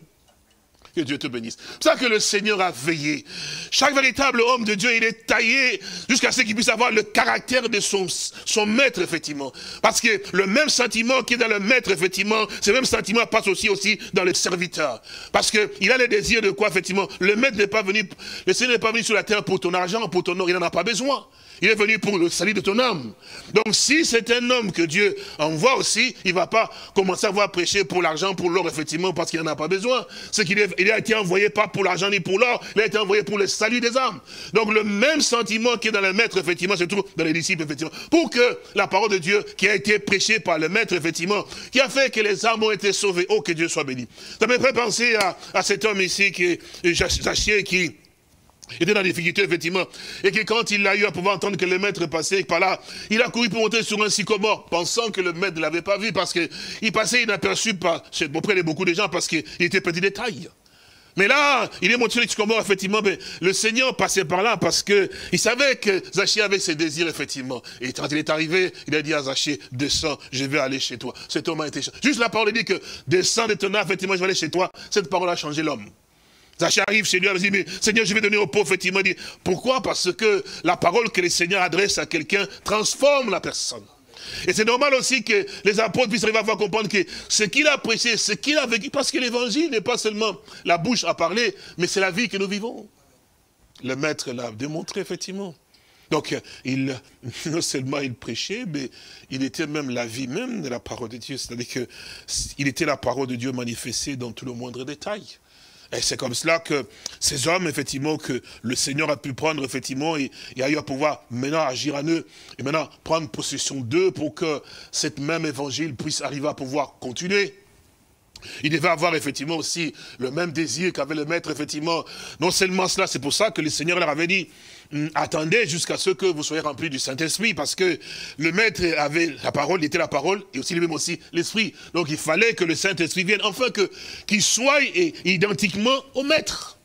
que Dieu te bénisse. C'est ça que le Seigneur a veillé. Chaque véritable homme de Dieu, il est taillé jusqu'à ce qu'il puisse avoir le caractère de son, son maître, effectivement. Parce que le même sentiment qui est dans le maître, effectivement, ce même sentiment passe aussi, aussi dans le serviteur. Parce qu'il a le désir de quoi, effectivement? Le maître n'est pas venu, le Seigneur n'est pas venu sur la terre pour ton argent, pour ton or, il n'en a pas besoin. Il est venu pour le salut de ton âme. Donc si c'est un homme que Dieu envoie aussi, il ne va pas commencer à voir prêcher pour l'argent, pour l'or, effectivement, parce qu'il n'en a pas besoin. C'est qu'il il a été envoyé pas pour l'argent ni pour l'or, il a été envoyé pour le salut des âmes. Donc le même sentiment qui est dans le maître, effectivement, se trouve dans les disciples, effectivement. Pour que la parole de Dieu qui a été prêchée par le maître, effectivement, qui a fait que les âmes ont été sauvées. Oh, que Dieu soit béni. Ça me fait penser à, cet homme ici, qui est qui il était dans des difficultés, effectivement. Et que quand il a eu à pouvoir entendre que le maître passait par là, il a couru pour monter sur un sycomore, pensant que le maître ne l'avait pas vu, parce qu'il passait inaperçu par, auprès de beaucoup de gens, parce qu'il était petit détail. Mais là, il est monté sur le sycomore, effectivement, mais le Seigneur passait par là parce que il savait que Zachée avait ses désirs, effectivement. Et quand il est arrivé, il a dit à Zachée, descends, je vais aller chez toi. Cet homme a été Juste la parole dit que, descends de ton effectivement, je vais aller chez toi. Cette parole a changé l'homme. Zachée arrive chez lui, elle dit, mais Seigneur, je vais donner au pauvre, effectivement. Il pourquoi? Parce que la parole que le Seigneur adresse à quelqu'un transforme la personne. Et c'est normal aussi que les apôtres puissent arriver à comprendre que ce qu'il a prêché, ce qu'il a vécu, parce que l'évangile n'est pas seulement la bouche à parler, mais c'est la vie que nous vivons. Le maître l'a démontré, effectivement. Donc, il, non seulement il prêchait, mais il était même la vie même de la parole de Dieu. C'est-à-dire qu'il était la parole de Dieu manifestée dans tout le moindre détail. Et c'est comme cela que ces hommes, effectivement, que le Seigneur a pu prendre, effectivement, et, a eu à pouvoir maintenant agir en eux, et maintenant prendre possession d'eux pour que cette même évangile puisse arriver à pouvoir continuer. Il devait avoir effectivement aussi le même désir qu'avait le maître, effectivement. Non seulement cela, c'est pour ça que le Seigneur leur avait dit, attendez jusqu'à ce que vous soyez remplis du Saint-Esprit, parce que le maître avait la parole, il était la parole, et aussi lui-même aussi l'Esprit. Donc il fallait que le Saint-Esprit vienne, enfin qu'il soit identiquement au maître.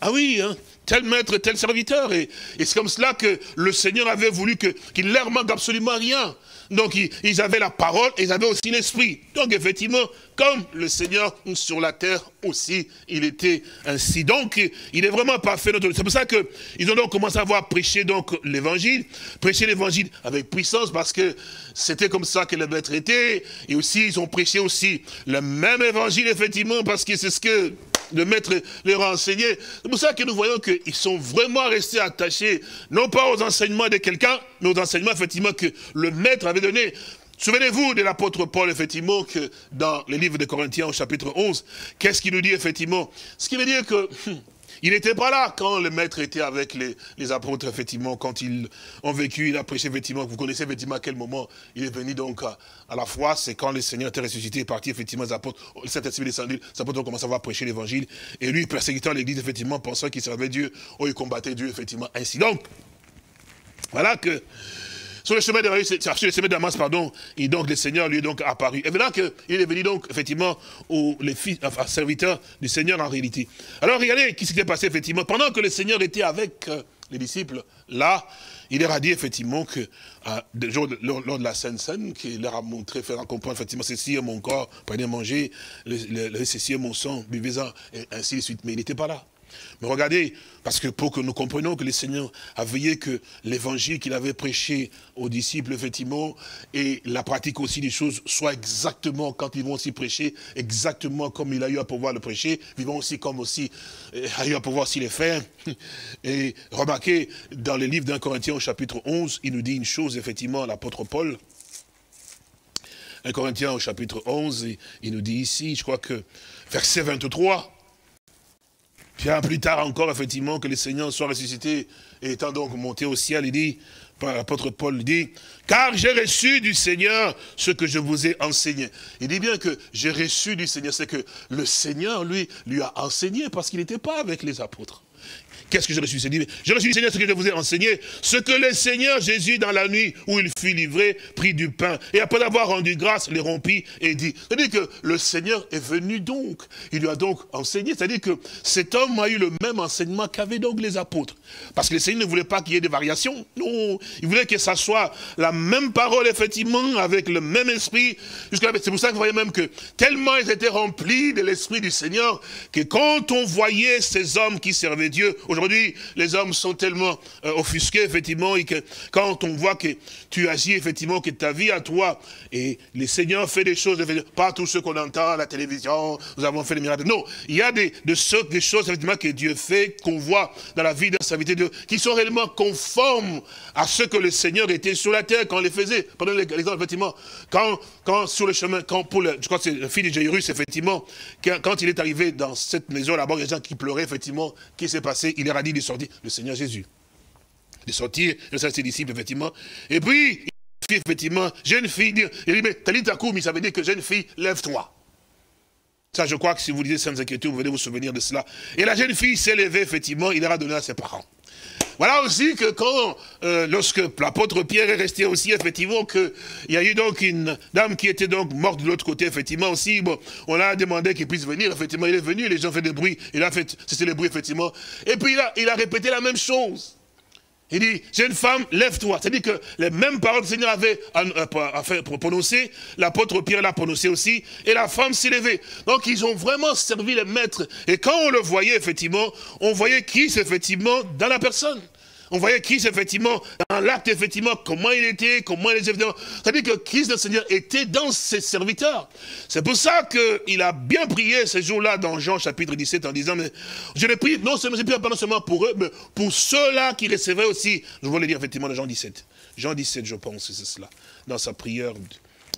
Ah oui, hein, tel maître, tel serviteur. Et, c'est comme cela que le Seigneur avait voulu qu'il leur manque absolument rien. Donc ils, avaient la parole et ils avaient aussi l'esprit. Donc effectivement, comme le Seigneur sur la terre aussi, il était ainsi. Donc il est vraiment parfait. C'est pour ça qu'ils ont donc commencé à voir prêcher donc l'évangile, prêcher l'évangile avec puissance parce que c'était comme ça que le maître était. Et aussi ils ont prêché aussi le même évangile effectivement parce que c'est ce que le maître leur a enseigné. C'est pour ça que nous voyons qu'ils sont vraiment restés attachés, non pas aux enseignements de quelqu'un, mais aux enseignements effectivement que le maître avait donné. Souvenez-vous de l'apôtre Paul, effectivement, que dans le livre de Corinthiens au chapitre 11, qu'est-ce qu'il nous dit, effectivement? Ce qui veut dire que hum, il n'était pas là quand le maître était avec les, apôtres, effectivement, quand ils ont vécu, il a prêché, effectivement. Vous connaissez, effectivement, à quel moment il est venu, donc, à, la foi. C'est quand le Seigneur était ressuscité et parti, effectivement, les apôtres, le Saint-Esprit descendu, les apôtres ont commencé à prêcher l'évangile. Et lui, persécutant l'église, effectivement, pensant qu'il servait Dieu, oh, il combattait Dieu, effectivement, ainsi. Donc, voilà que sur le chemin de, sur le chemin Damas, pardon, et donc le Seigneur lui est donc apparu. Et voilà qu'il est venu donc, effectivement, aux les fils, serviteurs du Seigneur en réalité. Alors regardez ce qui s'était passé, effectivement. Pendant que le Seigneur était avec euh, les disciples, là, il leur a dit effectivement que lors, de la Sainte Seine, qu'il leur a montré, faire comprendre effectivement, ceci est mon corps, prenez manger, ceci est mon sang, buvez-en, et ainsi de suite. Mais il n'était pas là. Mais regardez, parce que pour que nous comprenions que le Seigneur a veillé que l'évangile qu'il avait prêché aux disciples, effectivement, et la pratique aussi des choses soit exactement, quand ils vont aussi prêcher, exactement comme il a eu à pouvoir le prêcher, vivons aussi comme aussi euh, a eu à pouvoir aussi les faire. Et remarquez, dans le livre d'un Corinthien au chapitre 11, il nous dit une chose, effectivement, l'apôtre Paul, un Corinthien au chapitre 11, il nous dit ici, je crois que verset 23, plus tard encore, effectivement, que le Seigneur soit ressuscité et étant donc monté au ciel, il dit, par l'apôtre Paul dit, car j'ai reçu du Seigneur ce que je vous ai enseigné. Il dit bien que j'ai reçu du Seigneur, c'est que le Seigneur, lui, lui a enseigné parce qu'il n'était pas avec les apôtres. Qu'est-ce que je reçu J'ai reçu du Seigneur ce que je vous ai enseigné. Ce que le Seigneur Jésus, dans la nuit où il fut livré, prit du pain. Et après avoir rendu grâce, les rompit et dit. C'est-à-dire que le Seigneur est venu donc. Il lui a donc enseigné. C'est-à-dire que cet homme a eu le même enseignement qu'avaient donc les apôtres. Parce que le Seigneur ne voulait pas qu'il y ait des variations. Non, il voulait que ça soit la même parole, effectivement, avec le même esprit. C'est pour ça que vous voyez même que tellement ils étaient remplis de l'esprit du Seigneur, que quand on voyait ces hommes qui servaient Dieu, Aujourd'hui, les hommes sont tellement euh, offusqués, effectivement, et que quand on voit que tu agis, effectivement, que ta vie à toi, et le Seigneur fait des choses, pas tout ce qu'on entend à la télévision, nous avons fait des miracles. Non, il y a des, des choses, effectivement, que Dieu fait, qu'on voit dans la vie d'un serviteur de Dieu, qui sont réellement conformes à ce que le Seigneur était sur la terre quand on les faisait. Prenons l'exemple, effectivement, quand, quand sur le chemin, quand pour le, je crois que c'est le fils de Jairus, effectivement, quand il est arrivé dans cette maison là-bas, il y a des gens qui pleuraient, effectivement, qui s'est passé il leur a dit de sortir, le Seigneur Jésus. De sortir, de ses disciples, effectivement. Et puis, il effectivement, jeune fille, il dit, mais Talita mais ça veut dire que jeune fille, lève-toi. Ça, je crois que si vous lisez Saintes Écritures, vous venez vous souvenir de cela. Et la jeune fille s'est levée, effectivement, il leur a donné à ses parents. Voilà aussi que quand, euh, lorsque l'apôtre Pierre est resté aussi, effectivement, qu'il y a eu donc une dame qui était donc morte de l'autre côté, effectivement, aussi, bon, on a demandé qu'il puisse venir, effectivement, il est venu, les gens fait des bruits, il a fait, c'est le bruit, effectivement. Et puis là, il a répété la même chose. Il dit, jeune femme, lève-toi. C'est-à-dire que les mêmes paroles que le Seigneur avait prononcées, l'apôtre Pierre l'a prononcé aussi, et la femme s'est levée. Donc ils ont vraiment servi les maîtres. Et quand on le voyait, effectivement, on voyait Christ, effectivement, dans la personne. On voyait Christ, effectivement, dans l'acte, effectivement, comment il était, comment il était. C'est-à-dire que Christ, le Seigneur, était dans ses serviteurs. C'est pour ça qu'il a bien prié ces jours-là dans Jean chapitre 17 en disant, mais je ne prie, non seulement, pas seulement pour eux, mais pour ceux-là qui recevaient aussi. Je voulais dire effectivement dans Jean 17. Jean 17, je pense, c'est cela. Dans sa prière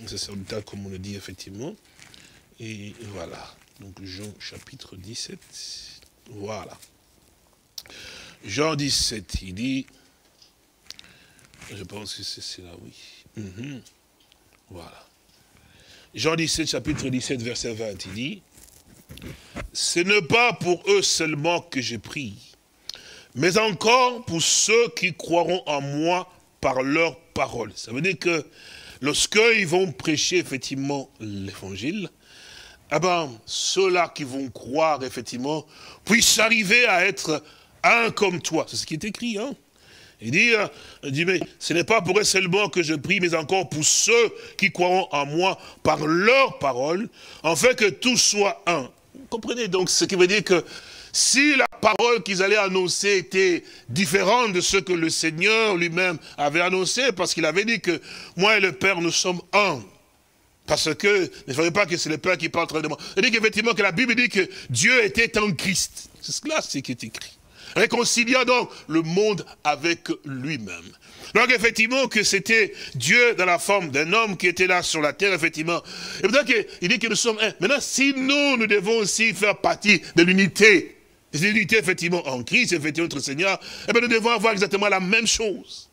sacerdotale, comme on le dit effectivement. Et voilà. Donc Jean chapitre 17. Voilà. Jean 17, il dit, je pense que c'est là, oui. Mhm. Voilà. Jean 17, chapitre 17, verset 20, il dit, ce n'est pas pour eux seulement que je prie, mais encore pour ceux qui croiront en moi par leur parole. Ça veut dire que lorsqu'ils vont prêcher effectivement l'évangile, eh ben, ceux-là qui vont croire effectivement puissent arriver à être un comme toi. C'est ce qui est écrit, hein. Il dit, euh, il dit, mais ce n'est pas pour eux seulement que je prie, mais encore pour ceux qui croiront en moi par leur parole, en que tout soit un. Vous comprenez donc ce qui veut dire que si la parole qu'ils allaient annoncer était différente de ce que le Seigneur lui-même avait annoncé, parce qu'il avait dit que moi et le Père, nous sommes un. Parce que, ne savez pas que c'est le Père qui parle très de moi. Il dit qu'effectivement, que la Bible dit que Dieu était en Christ. C'est cela ce qui est écrit réconciliant donc le monde avec lui-même. Donc effectivement que c'était Dieu dans la forme d'un homme qui était là sur la terre, effectivement. Et maintenant il dit que nous sommes un. Maintenant, si nous, nous devons aussi faire partie de l'unité, de l'unité effectivement en Christ, effectivement notre Seigneur, eh bien nous devons avoir exactement la même chose.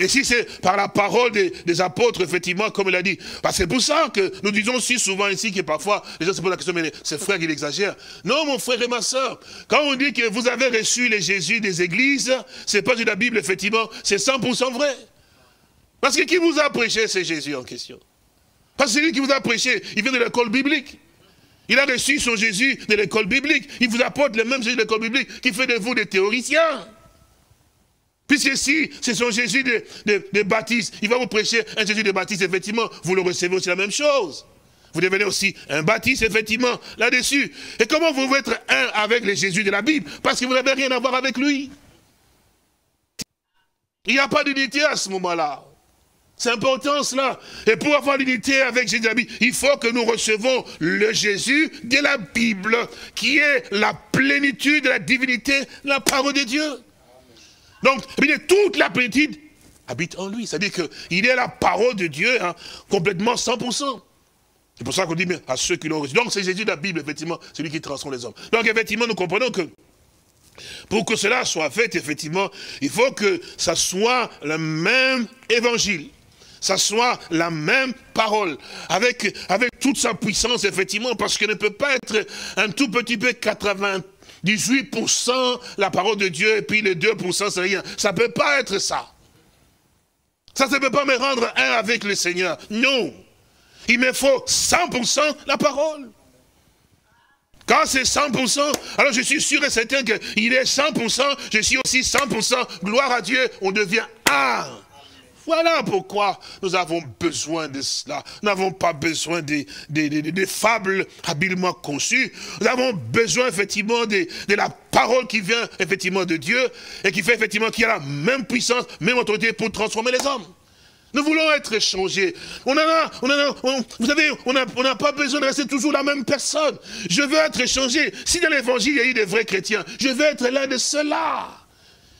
Et si c'est par la parole des, apôtres, effectivement, comme il a dit, parce que c'est pour ça que nous disons si souvent ici que parfois les gens se posent la question, mais c'est frère qui exagère. Non, mon frère et ma soeur, quand on dit que vous avez reçu les Jésus des églises, c'est pas de la Bible, effectivement, c'est 100% vrai. Parce que qui vous a prêché, c'est Jésus en question? Parce que c'est lui qui vous a prêché, il vient de l'école biblique. Il a reçu son Jésus de l'école biblique. Il vous apporte le même Jésus de l'école biblique qui fait de vous des théoriciens. Puisque si c'est son Jésus de, de, baptiste, il va vous prêcher un Jésus de baptiste, effectivement, vous le recevez aussi la même chose. Vous devenez aussi un baptiste, effectivement, là-dessus. Et comment vous pouvez être un avec les Jésus de la Bible? Parce que vous n'avez rien à voir avec lui. Il n'y a pas d'unité à ce moment-là. C'est important cela. Et pour avoir l'unité avec Jésus de la Bible, il faut que nous recevons le Jésus de la Bible, qui est la plénitude de la divinité, la parole de Dieu. Donc, eh toute la plénitude habite en lui. C'est-à-dire qu'il est la parole de Dieu, hein, complètement 100%. C'est pour ça qu'on dit, mais à ceux qui l'ont reçu. Donc c'est Jésus de la Bible, effectivement, celui qui transforme les hommes. Donc effectivement, nous comprenons que pour que cela soit fait, effectivement, il faut que ça soit le même évangile. Ça soit la même parole, avec, toute sa puissance, effectivement, parce qu'elle ne peut pas être un tout petit peu 98% la parole de Dieu, et puis les 2% c'est rien. Ça ne peut pas être ça. Ça ne peut pas me rendre un avec le Seigneur. Non. Il me faut 100% la parole. Quand c'est 100%, alors je suis sûr et certain qu'il est 100%, je suis aussi 100%, gloire à Dieu, on devient un. Voilà pourquoi nous avons besoin de cela. Nous n'avons pas besoin des, fables habilement conçues. Nous avons besoin effectivement de, la parole qui vient effectivement de Dieu et qui fait effectivement qu'il y a la même puissance, même autorité pour transformer les hommes. Nous voulons être changés. On a, on a, vous savez, on n'a pas besoin de rester toujours la même personne. Je veux être changé. Si dans l'évangile, il y a eu des vrais chrétiens, je veux être l'un de ceux-là.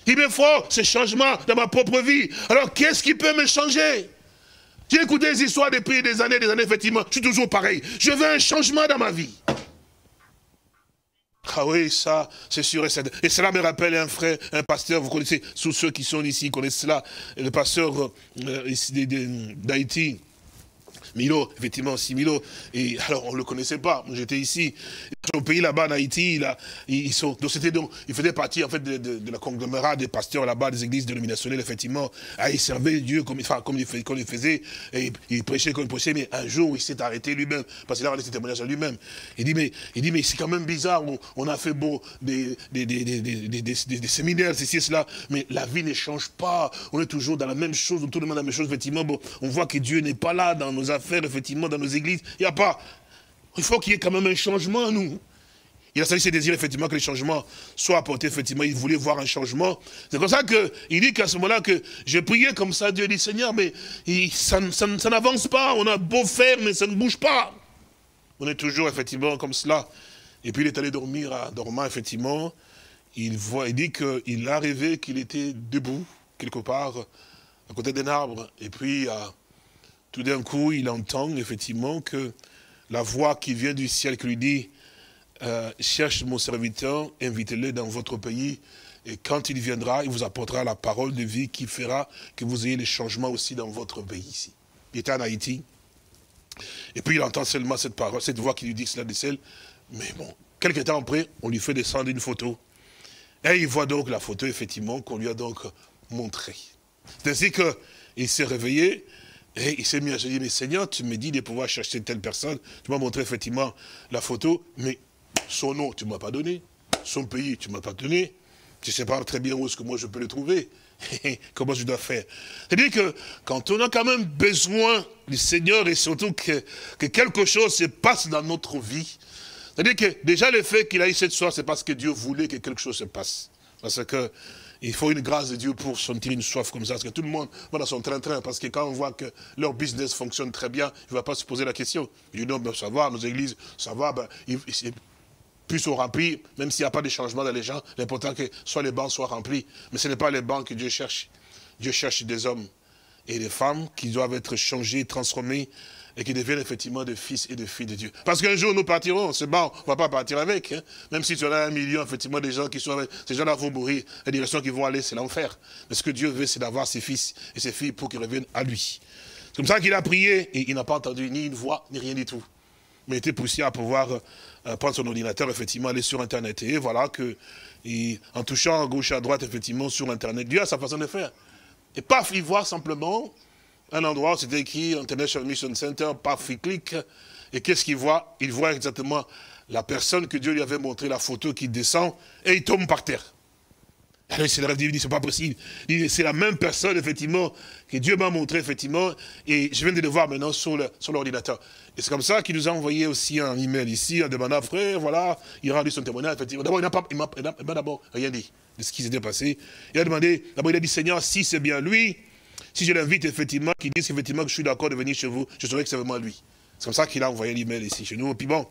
Il me faut ce changement dans ma propre vie. Alors, qu'est-ce qui peut me changer? J'ai écouté des histoires depuis des années, des années, effectivement. Je suis toujours pareil. Je veux un changement dans ma vie. Ah oui, ça, c'est sûr et certain. Et cela me rappelle un frère, un pasteur, vous connaissez, tous ceux qui sont ici connaissent cela, le pasteur euh, d'Haïti, Milo, effectivement, si Milo. Et alors, on ne le connaissait pas. J'étais ici. Au pays là-bas, en Haïti, il, ils, sont, donc c'était donc, il faisait partie, en fait, de, la conglomérat des pasteurs là-bas, des églises dénominationnelles, effectivement. Ah, il servait Dieu comme, il, comme il faisait. Et il prêchait comme il prêchait. Mais un jour, il s'est arrêté lui-même. Parce qu'il a rendu ses témoignages à lui-même. Il dit, mais, mais c'est quand même bizarre. On, a fait beau des, séminaires, ceci, cela. Mais la vie ne change pas. On est toujours dans la même chose. On tourne dans la même chose, effectivement. Bon, on voit que Dieu n'est pas là dans nos affaires faire, effectivement, dans nos églises. Il n'y a pas... Il faut qu'il y ait quand même un changement, nous. Il a fallu se désir, effectivement, que les changements soient apportés, effectivement. Il voulait voir un changement. C'est comme ça qu'il dit qu'à ce moment-là, que je priais comme ça, Dieu dit, Seigneur, mais ça, ça n'avance pas. On a beau faire, mais ça ne bouge pas. On est toujours, effectivement, comme cela. Et puis, il est allé dormir à dormant, effectivement. Il, voit, il dit qu'il a rêvé qu'il était debout, quelque part, à côté d'un arbre. Et puis, tout d'un coup, il entend effectivement que la voix qui vient du ciel qui lui dit euh, cherche mon serviteur, invitez-le dans votre pays, et quand il viendra, il vous apportera la parole de vie qui fera que vous ayez les changements aussi dans votre pays ici. Il était en Haïti, et puis il entend seulement cette parole, cette voix qui lui dit cela de ciel, mais bon, quelques temps après, on lui fait descendre une photo, et il voit donc la photo, effectivement, qu'on lui a donc montrée. C'est ainsi qu'il s'est réveillé, et il s'est mis à se dire, mais Seigneur, tu me dis de pouvoir chercher telle personne. Tu m'as montré effectivement la photo, mais son nom, tu ne m'as pas donné. Son pays, tu ne m'as pas donné. Tu sais pas très bien où est-ce que moi je peux le trouver. Comment je dois faire C'est-à-dire que quand on a quand même besoin du Seigneur et surtout que, que quelque chose se passe dans notre vie, c'est-à-dire que déjà le fait qu'il a eu cette soirée, c'est parce que Dieu voulait que quelque chose se passe. Parce que il faut une grâce de Dieu pour sentir une soif comme ça, parce que tout le monde va dans son train-train, parce que quand on voit que leur business fonctionne très bien, il ne va pas se poser la question. Il dit non, ben, ça va, nos églises, ça va, ben, plus même s'il n'y a pas de changement dans les gens, l'important que soit les bancs soient remplis. Mais ce n'est pas les bancs que Dieu cherche. Dieu cherche des hommes et des femmes qui doivent être changés, transformés et qui deviennent effectivement des fils et des filles de Dieu. Parce qu'un jour, nous partirons, c'est bon, on ne va pas partir avec. Hein. Même si tu as un million, effectivement, des gens qui sont avec, ces gens-là vont mourir. La direction qu'ils vont aller, c'est l'enfer. Mais ce que Dieu veut, c'est d'avoir ses fils et ses filles pour qu'ils reviennent à lui. C'est comme ça qu'il a prié et il n'a pas entendu ni une voix, ni rien du tout. Mais il était poussé à pouvoir euh, prendre son ordinateur, effectivement, aller sur Internet. Et voilà que, en touchant à gauche, à droite, effectivement, sur Internet, Dieu a sa façon de faire. Et paf, il voit simplement un endroit où c'était écrit International Mission Center, paf, il clique. Et qu'est-ce qu'il voit? Il voit exactement la personne que Dieu lui avait montré la photo qui descend et il tombe par terre. Alors il rêve il dit, c'est pas possible. C'est la même personne, effectivement, que Dieu m'a montré, effectivement, et je viens de le voir maintenant sur l'ordinateur. et c'est comme ça qu'il nous a envoyé aussi un email ici, en demandant, frère, voilà, il a rendu son témoignage, effectivement. D'abord, il m'a d'abord rien dit de ce qui s'était passé. Il a demandé, d'abord, il a dit, Seigneur, si c'est bien lui, si je l'invite effectivement, qu'il dise effectivement que je suis d'accord de venir chez vous, je saurais que c'est vraiment lui. C'est comme ça qu'il a envoyé l'email ici chez nous. Et puis bon,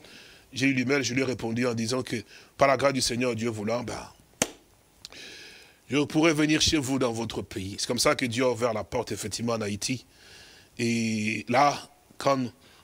j'ai eu l'email, je lui ai répondu en disant que par la grâce du Seigneur, Dieu voulant, ben, je pourrais venir chez vous dans votre pays. C'est comme ça que Dieu a ouvert la porte effectivement en Haïti. Et là, quand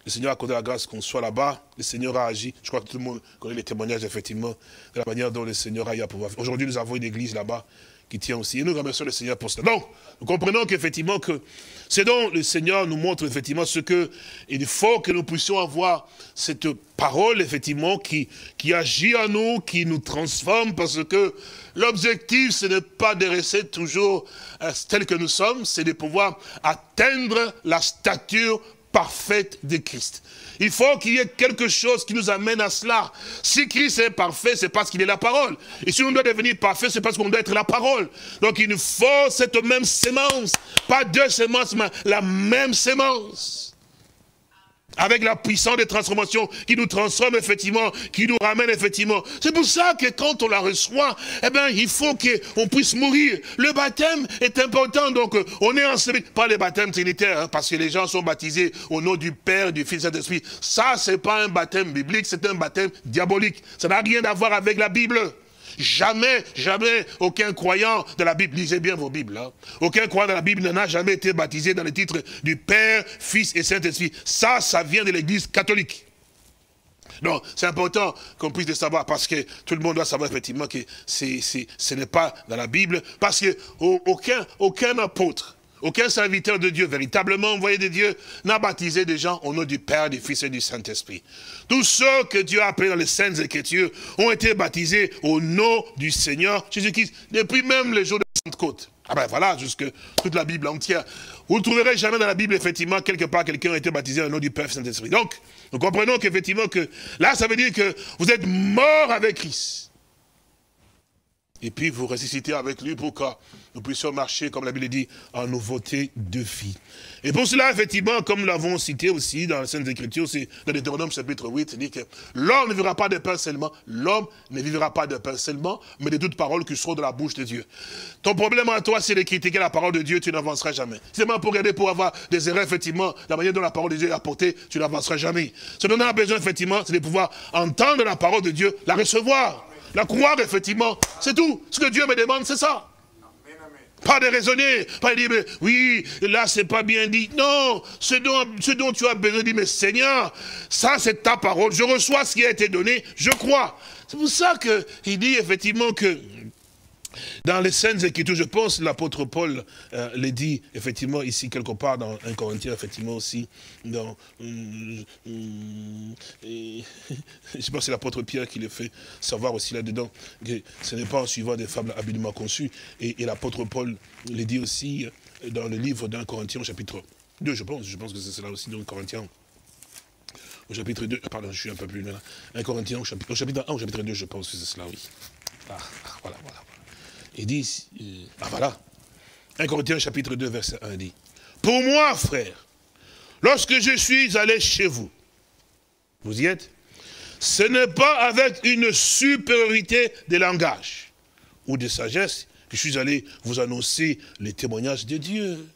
le Seigneur a accordé la grâce qu'on soit là-bas. Le Seigneur a agi. Je crois que tout le monde connaît les témoignages, effectivement, de la manière dont le Seigneur a eu à pouvoir. Aujourd'hui, nous avons une église là-bas qui tient aussi. Et nous remercions le Seigneur pour cela. Donc, nous comprenons qu'effectivement, que c'est donc le Seigneur nous montre effectivement ce que il faut que nous puissions avoir cette parole, effectivement, qui, qui agit en nous, qui nous transforme, parce que l'objectif, ce n'est pas de rester toujours euh, tel que nous sommes, c'est de pouvoir atteindre la stature parfaite de Christ. Il faut qu'il y ait quelque chose qui nous amène à cela. Si Christ est parfait, c'est parce qu'il est la parole. Et si on doit devenir parfait, c'est parce qu'on doit être la parole. Donc il nous faut cette même sémence. Pas deux sémences, mais la même sémence avec la puissance des transformations qui nous transforme effectivement, qui nous ramène effectivement. C'est pour ça que quand on la reçoit, eh bien, il faut qu'on puisse mourir. Le baptême est important, donc on est enseveli, pas le baptême trinitaire, hein, parce que les gens sont baptisés au nom du Père, du Fils et de l'Esprit. Ça, c'est pas un baptême biblique, c'est un baptême diabolique. Ça n'a rien à voir avec la Bible. Jamais, jamais, aucun croyant de la Bible, lisez bien vos Bibles, hein. aucun croyant de la Bible n'a jamais été baptisé dans le titre du Père, Fils et Saint-Esprit. Ça, ça vient de l'Église catholique. Donc, c'est important qu'on puisse le savoir, parce que tout le monde doit savoir effectivement que ce n'est pas dans la Bible, parce qu'aucun aucun apôtre, aucun serviteur de Dieu, véritablement envoyé de Dieu, n'a baptisé des gens au nom du Père, du Fils et du Saint-Esprit. Tous ceux que Dieu a appelés dans les Saintes Écritures ont été baptisés au nom du Seigneur Jésus-Christ, depuis même les jours de Sainte-Côte. Ah ben voilà, jusque toute la Bible entière. Vous ne trouverez jamais dans la Bible, effectivement, quelque part, quelqu'un a été baptisé au nom du Père Saint-Esprit. Donc, nous comprenons qu'effectivement, que là, ça veut dire que vous êtes mort avec Christ. Et puis, vous ressuscitez avec lui pour que nous puissions marcher, comme la Bible dit, en nouveauté de vie. Et pour cela, effectivement, comme nous l'avons cité aussi dans les Saintes Écritures, c'est dans Deutéronome chapitre 8, c'est dit que l'homme ne vivra pas de pain seulement, l'homme ne vivra pas de pain seulement, mais de toutes paroles qui seront de la bouche de Dieu. Ton problème à toi, c'est de critiquer la parole de Dieu, tu n'avanceras jamais. C'est seulement pour regarder, pour avoir des erreurs, effectivement, la manière dont la parole de Dieu est apportée, tu n'avanceras jamais. Ce dont on a besoin, effectivement, c'est de pouvoir entendre la parole de Dieu, la recevoir, la croire, effectivement. C'est tout. Ce que Dieu me demande, c'est ça. Pas de raisonner, pas de dire, mais oui, là c'est pas bien dit. Non, ce dont, ce dont tu as besoin dire, mais Seigneur, ça c'est ta parole, je reçois ce qui a été donné, je crois. C'est pour ça qu'il dit effectivement que dans les scènes Écritures, je pense l'apôtre Paul euh, le dit effectivement ici quelque part dans un Corinthien, effectivement aussi, euh, euh, je pense que c'est l'apôtre Pierre qui le fait savoir aussi là-dedans, que ce n'est pas en suivant des fables habilement conçues. Et, l'apôtre Paul le dit aussi dans le livre d'un Corinthien chapitre 2, je pense, je pense que c'est cela aussi, dans Corinthien au chapitre 2, pardon, je suis un peu plus loin, un Corinthien au chapitre, au chapitre 1, au chapitre 2, je pense que c'est cela, oui. Ah, voilà, voilà. Il dit, euh, ah voilà, 1 Corinthiens chapitre 2, verset 1 dit, Pour moi, frère, lorsque je suis allé chez vous, vous y êtes Ce n'est pas avec une supériorité de langage ou de sagesse que je suis allé vous annoncer les témoignages de Dieu.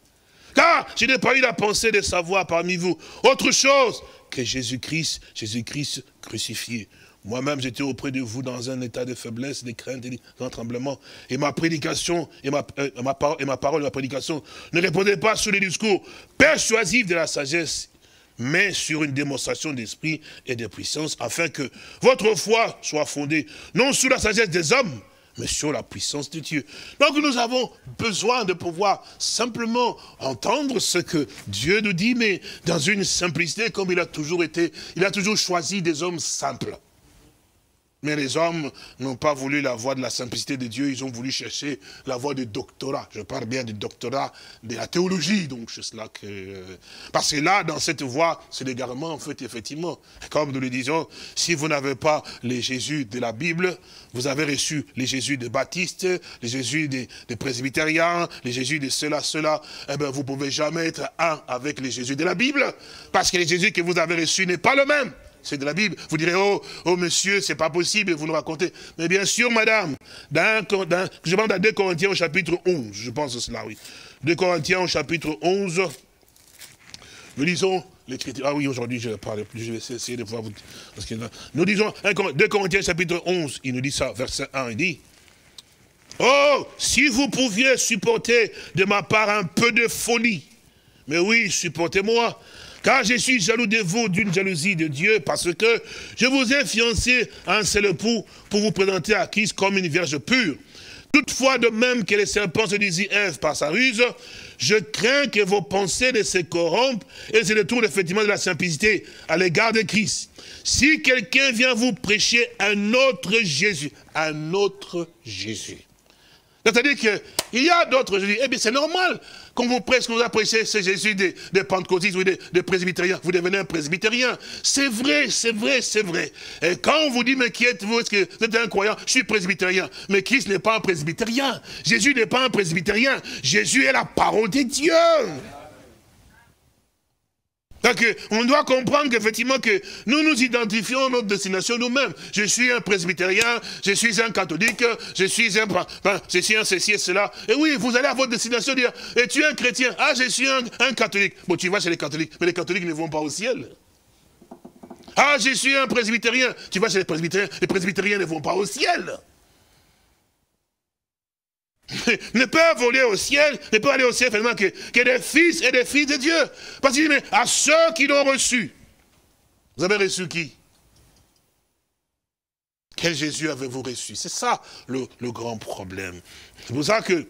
Car je n'ai pas eu la pensée de savoir parmi vous autre chose que Jésus-Christ, Jésus-Christ crucifié. Moi-même, j'étais auprès de vous dans un état de faiblesse, de crainte et de tremblement. Et ma prédication, et ma, euh, parole, et ma parole, prédication ne répondait pas sur les discours persuasifs de la sagesse, mais sur une démonstration d'esprit et de puissance, afin que votre foi soit fondée, non sur la sagesse des hommes, mais sur la puissance de Dieu. Donc nous avons besoin de pouvoir simplement entendre ce que Dieu nous dit, mais dans une simplicité comme il a toujours été, il a toujours choisi des hommes simples. Mais les hommes n'ont pas voulu la voie de la simplicité de Dieu, ils ont voulu chercher la voie du doctorat. Je parle bien du doctorat de la théologie, donc c'est cela que... Parce que là, dans cette voie, c'est l'égarement, en fait, effectivement. Comme nous le disons, si vous n'avez pas les Jésus de la Bible, vous avez reçu les Jésus de Baptiste, les Jésus des, presbytériens, les Jésus de cela, cela, eh bien, vous ne pouvez jamais être un avec les Jésus de la Bible, parce que les Jésus que vous avez reçus n'est pas le même c'est de la Bible. Vous direz, oh, oh monsieur, c'est pas possible, vous nous racontez. Mais bien sûr, madame, dans, je demande à 2 Corinthiens au chapitre 11, je pense que cela, oui. 2 Corinthiens au chapitre 11, nous lisons l'écriture. Ah oui, aujourd'hui, je parle plus, je vais essayer de voir vous. Parce que nous disons, 2 Corinthiens chapitre 11, il nous dit ça, verset 1, il dit, Oh, si vous pouviez supporter de ma part un peu de folie, mais oui, supportez-moi, Car je suis jaloux de vous d'une jalousie de Dieu, parce que je vous ai fiancé à un seul époux pour vous présenter à Christ comme une vierge pure. Toutefois, de même que les serpents se désirent par sa ruse, je crains que vos pensées ne se corrompent et se détournent effectivement de la simplicité à l'égard de Christ. Si quelqu'un vient vous prêcher un autre Jésus, un autre Jésus. C'est-à-dire qu'il y a d'autres Jésus. Eh bien, c'est normal qu'on vous prêche, qu'on vous a prêché ce Jésus des, des pentecôtistes ou des, des, presbytériens. Vous devenez un presbytérien. C'est vrai, c'est vrai, c'est vrai. Et quand on vous dit, mais qui êtes-vous? Est-ce que vous êtes un croyant? Je suis presbytérien. Mais Christ n'est pas un presbytérien. Jésus n'est pas un presbytérien. Jésus est la parole de Dieu. On doit comprendre qu'effectivement que nous nous identifions notre destination nous-mêmes. Je suis un presbytérien, je suis un catholique, je suis un, enfin, ceci, un ceci et cela. Et oui, vous allez à votre destination dire, et tu es un chrétien, ah je suis un, un catholique. Bon, tu vas chez les catholiques, mais les catholiques ne vont pas au ciel. Ah, je suis un presbytérien, tu vas chez les presbytériens, les presbytériens ne vont pas au ciel ne peuvent voler au ciel, ne peuvent aller au ciel finalement que, des fils et des filles de Dieu. Parce qu'il dit, mais à ceux qui l'ont reçu, vous avez reçu qui? Quel Jésus avez-vous reçu? C'est ça le, grand problème. C'est pour ça que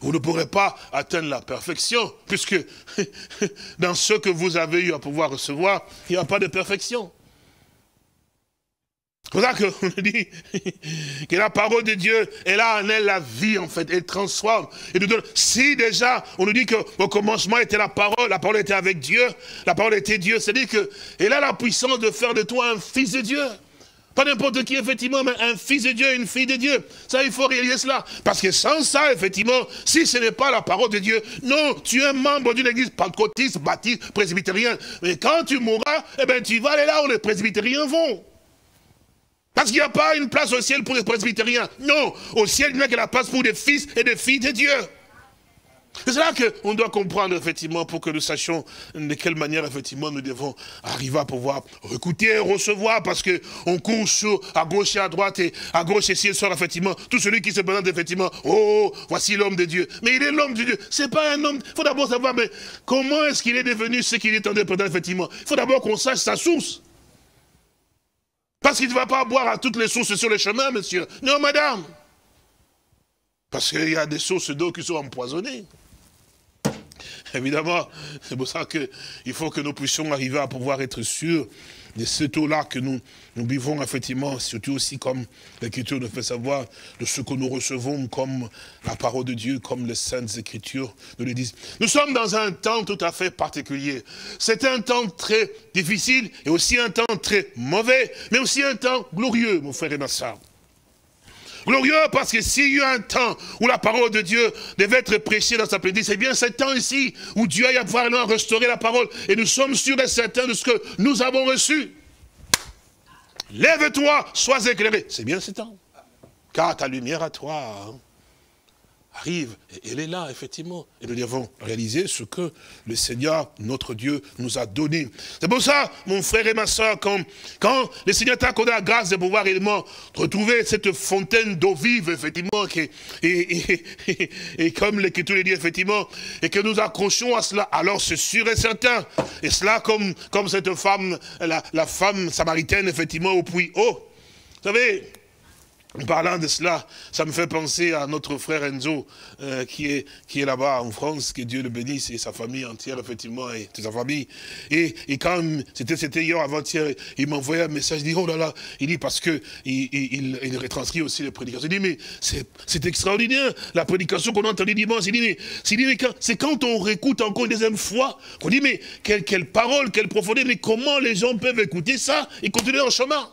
vous ne pourrez pas atteindre la perfection, puisque dans ce que vous avez eu à pouvoir recevoir, il n'y a pas de perfection. C'est pour ça qu'on dit que la parole de Dieu, elle a en elle la vie, en fait. Elle transforme. Et nous donne. Si déjà, on nous dit qu'au commencement était la parole, la parole était avec Dieu, la parole était Dieu, c'est-à-dire qu'elle a la puissance de faire de toi un fils de Dieu. Pas n'importe qui, effectivement, mais un fils de Dieu, une fille de Dieu. Ça, il faut réaliser cela. Parce que sans ça, effectivement, si ce n'est pas la parole de Dieu, non, tu es membre d'une église pentecôtiste, baptiste, presbytérien. Mais quand tu mourras, eh bien, tu vas aller là où les presbytériens vont. Parce qu'il n'y a pas une place au ciel pour les presbytériens. Non, au ciel, il n'y a que la place pour des fils et des filles de Dieu. C'est là qu'on doit comprendre, effectivement, pour que nous sachions de quelle manière, effectivement, nous devons arriver à pouvoir écouter et recevoir, parce qu'on court sur, à gauche et à droite, et à gauche et ciel sort, effectivement, tout celui qui se présente, effectivement, oh, voici l'homme de Dieu. Mais il est l'homme de Dieu. C'est pas un homme. Il faut d'abord savoir, mais comment est-ce qu'il est devenu ce qu'il est en train effectivement? Il faut d'abord qu'on sache sa source. Parce qu'il ne va pas boire à toutes les sources sur le chemin, monsieur. Non, madame. Parce qu'il y a des sources d'eau qui sont empoisonnées. Évidemment, c'est pour ça qu'il faut que nous puissions arriver à pouvoir être sûrs de ce taux-là que nous, nous vivons effectivement, surtout aussi comme l'Écriture nous fait savoir, de ce que nous recevons comme la parole de Dieu, comme les Saintes Écritures nous le disent. Nous sommes dans un temps tout à fait particulier. C'est un temps très difficile et aussi un temps très mauvais, mais aussi un temps glorieux, mon frère et ma soeur. Glorieux parce que s'il y a un temps où la parole de Dieu devait être prêchée dans sa plénitude, c'est bien ce temps ici où Dieu a pouvoir restaurer la parole. Et nous sommes sûrs et certains de ce que nous avons reçu. Lève-toi, sois éclairé. C'est bien ce temps. Car ta lumière à toi. Hein arrive, et elle est là, effectivement. Et nous devons réaliser ce que le Seigneur, notre Dieu, nous a donné. C'est pour ça, mon frère et ma soeur, quand, quand le Seigneur t'a accordé la grâce de pouvoir réellement retrouver cette fontaine d'eau vive, effectivement, et, et, et, et comme l'Écriture le dit, effectivement, et que nous accrochons à cela, alors c'est sûr et certain. Et cela, comme, comme cette femme, la, la femme samaritaine, effectivement, au puits haut. Vous savez, en parlant de cela, ça me fait penser à notre frère Enzo, euh, qui est, qui est là-bas en France, que Dieu le bénisse, et sa famille entière, effectivement, et toute sa famille. Et, et quand c'était hier, avant-hier, il m'envoyait un message, il dit, oh là là, il dit, parce que il, il, il retranscrit aussi les prédications. Il dit, mais c'est extraordinaire, la prédication qu'on a entendue dimanche. Il dit, mais c'est quand on réécoute encore une deuxième fois, qu'on dit, mais quelle, quelle parole, quelle profondeur, mais comment les gens peuvent écouter ça et continuer leur chemin?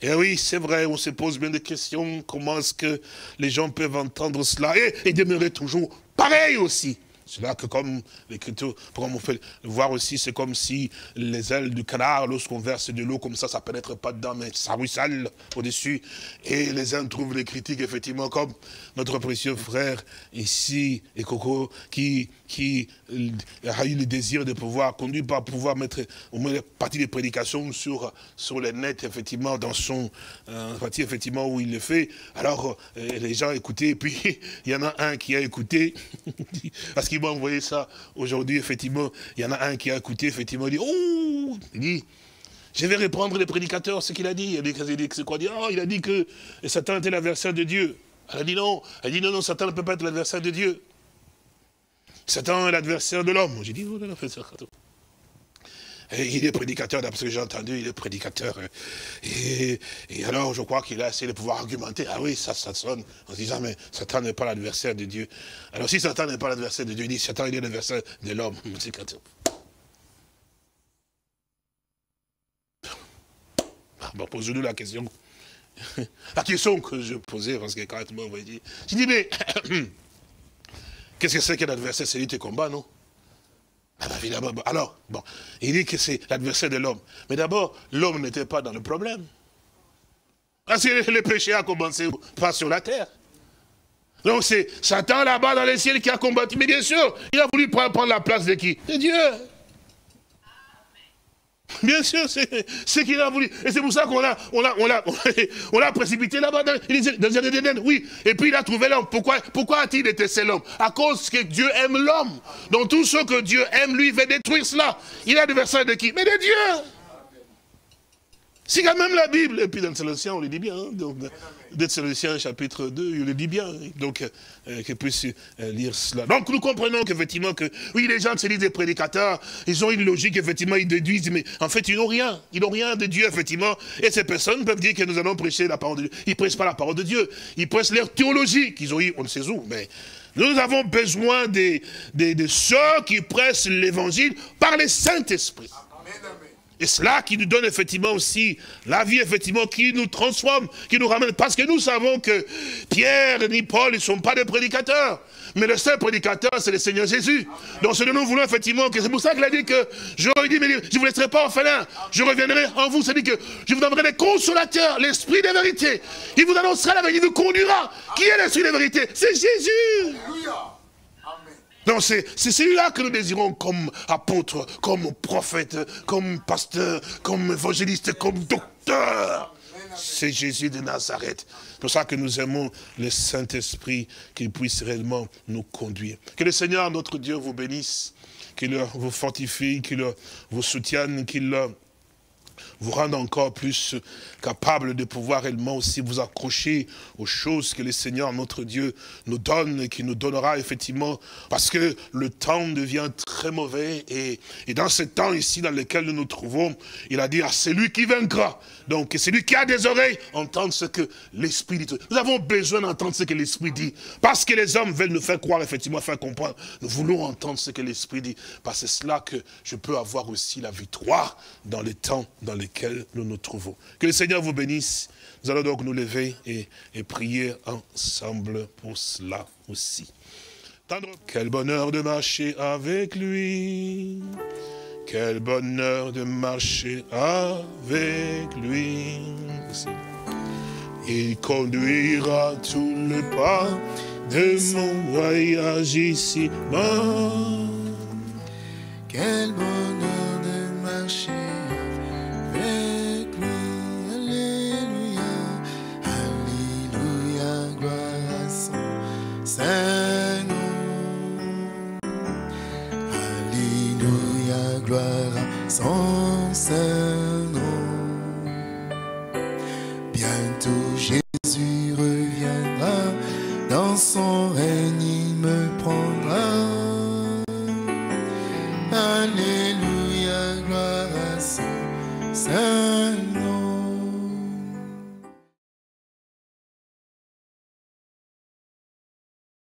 Et oui, c'est vrai, on se pose bien des questions. Comment est-ce que les gens peuvent entendre cela? Et, et demeurer toujours pareil aussi c'est là que comme l'écriture, comme on fait voir aussi, c'est comme si les ailes du canard, lorsqu'on verse de l'eau comme ça, ça pénètre pas dedans, mais ça ruisselle au-dessus. Et les uns trouvent les critiques, effectivement, comme notre précieux frère ici, et Coco, qui, qui a eu le désir de pouvoir, conduit par pouvoir mettre au moins partie des prédications sur, sur les nets, effectivement, dans son euh, partie, effectivement, où il le fait. Alors, euh, les gens écoutaient, et puis il y en a un qui a écouté, parce qu'il effectivement envoyé ça aujourd'hui, effectivement, il y en a un qui a écouté, effectivement, il dit, oh, il dit, je vais reprendre les prédicateurs, ce qu'il a dit. Il a dit, c'est quoi dit, oh, il a dit que Satan était l'adversaire de Dieu. Elle a dit non. Elle a dit non, non, Satan ne peut pas être l'adversaire de Dieu. Satan est l'adversaire de l'homme. J'ai dit, oh, non, ça. Il est prédicateur, d'après ce que j'ai entendu, il est prédicateur. Et, alors, je crois qu'il a essayé de pouvoir argumenter. Ah oui, ça, ça sonne en se disant, mais Satan n'est pas l'adversaire de Dieu. Alors, si Satan n'est pas l'adversaire de Dieu, il dit, Satan, il est l'adversaire de l'homme. Bon, posez-nous la question. La question que je posais, parce que quand tout le monde dit, je dis, mais qu'est-ce que c'est que l'adversaire C'est lui qui combat, non? ah alors, bon, il dit que c'est l'adversaire de l'homme. Mais d'abord, l'homme n'était pas dans le problème. Parce que le péché a commencé pas sur la terre. Donc c'est Satan là-bas dans les ciels qui a combattu. Mais bien sûr, il a voulu prendre la place de qui? De Dieu. Bien sûr, c'est ce qu'il a voulu. Et c'est pour ça qu'on l'a on a, on on a précipité là-bas dans, dans Oui. Et puis il a trouvé l'homme. Pourquoi, pourquoi a-t-il détesté l'homme À cause que Dieu aime l'homme. Donc tout ce que Dieu aime, lui, veut détruire cela. Il a des versets de qui? Mais de Dieu. C'est quand même la Bible. Et puis dans Thessaloniciens, on le dit bien. Hein, donc, Thessaloniciens chapitre 2, il le dit bien. Donc, euh, qu'il puisse euh, lire cela. Donc nous comprenons qu'effectivement, que, oui, les gens se disent des prédicateurs, ils ont une logique, effectivement, ils déduisent, mais en fait, ils n'ont rien. Ils n'ont rien de Dieu, effectivement. Et ces personnes peuvent dire que nous allons prêcher la parole de Dieu. Ils ne prêchent pas la parole de Dieu. Ils prêchent leur théologie qu'ils ont eu, on ne sait où, mais nous avons besoin des, des, de ceux qui prêchent l'évangile par le Saint-Esprit. Et cela qui nous donne effectivement aussi la vie, effectivement, qui nous transforme, qui nous ramène. Parce que nous savons que Pierre ni Paul, ne sont pas des prédicateurs. Mais le seul prédicateur, c'est le Seigneur Jésus. Donc ce que nous voulons effectivement, que c'est pour ça qu'il a dit que je ne vous laisserai pas orphelin. Je reviendrai en vous. C'est-à-dire que je vous donnerai des consolateurs, l'esprit de vérité. Il vous annoncera la vérité, il vous conduira. Qui est l'esprit de vérité? C'est Jésus. Donc c'est celui-là que nous désirons comme apôtre, comme prophète, comme pasteur, comme évangéliste, comme docteur. C'est Jésus de Nazareth. C'est pour ça que nous aimons le Saint-Esprit, qu'il puisse réellement nous conduire. Que le Seigneur, notre Dieu, vous bénisse, qu'il vous fortifie, qu'il vous soutienne, qu'il vous rendre encore plus capable de pouvoir réellement aussi vous accrocher aux choses que le Seigneur, notre Dieu, nous donne et qui nous donnera effectivement, parce que le temps devient très mauvais et, et dans ce temps ici dans lequel nous nous trouvons, il a dit à celui qui vaincra, donc celui qui a des oreilles, entendre ce que l'Esprit dit. Nous avons besoin d'entendre ce que l'Esprit dit, parce que les hommes veulent nous faire croire, effectivement, faire comprendre. Nous voulons entendre ce que l'Esprit dit, parce que c'est cela que je peux avoir aussi la victoire dans le temps dans lequel nous nous trouvons. Que le Seigneur vous bénisse. Nous allons donc nous lever et, prier ensemble pour cela aussi. Quel bonheur de marcher avec lui. Quel bonheur de marcher avec lui. Il conduira tout le pas de mon voyage ici-bas. Quel bonheur gloire à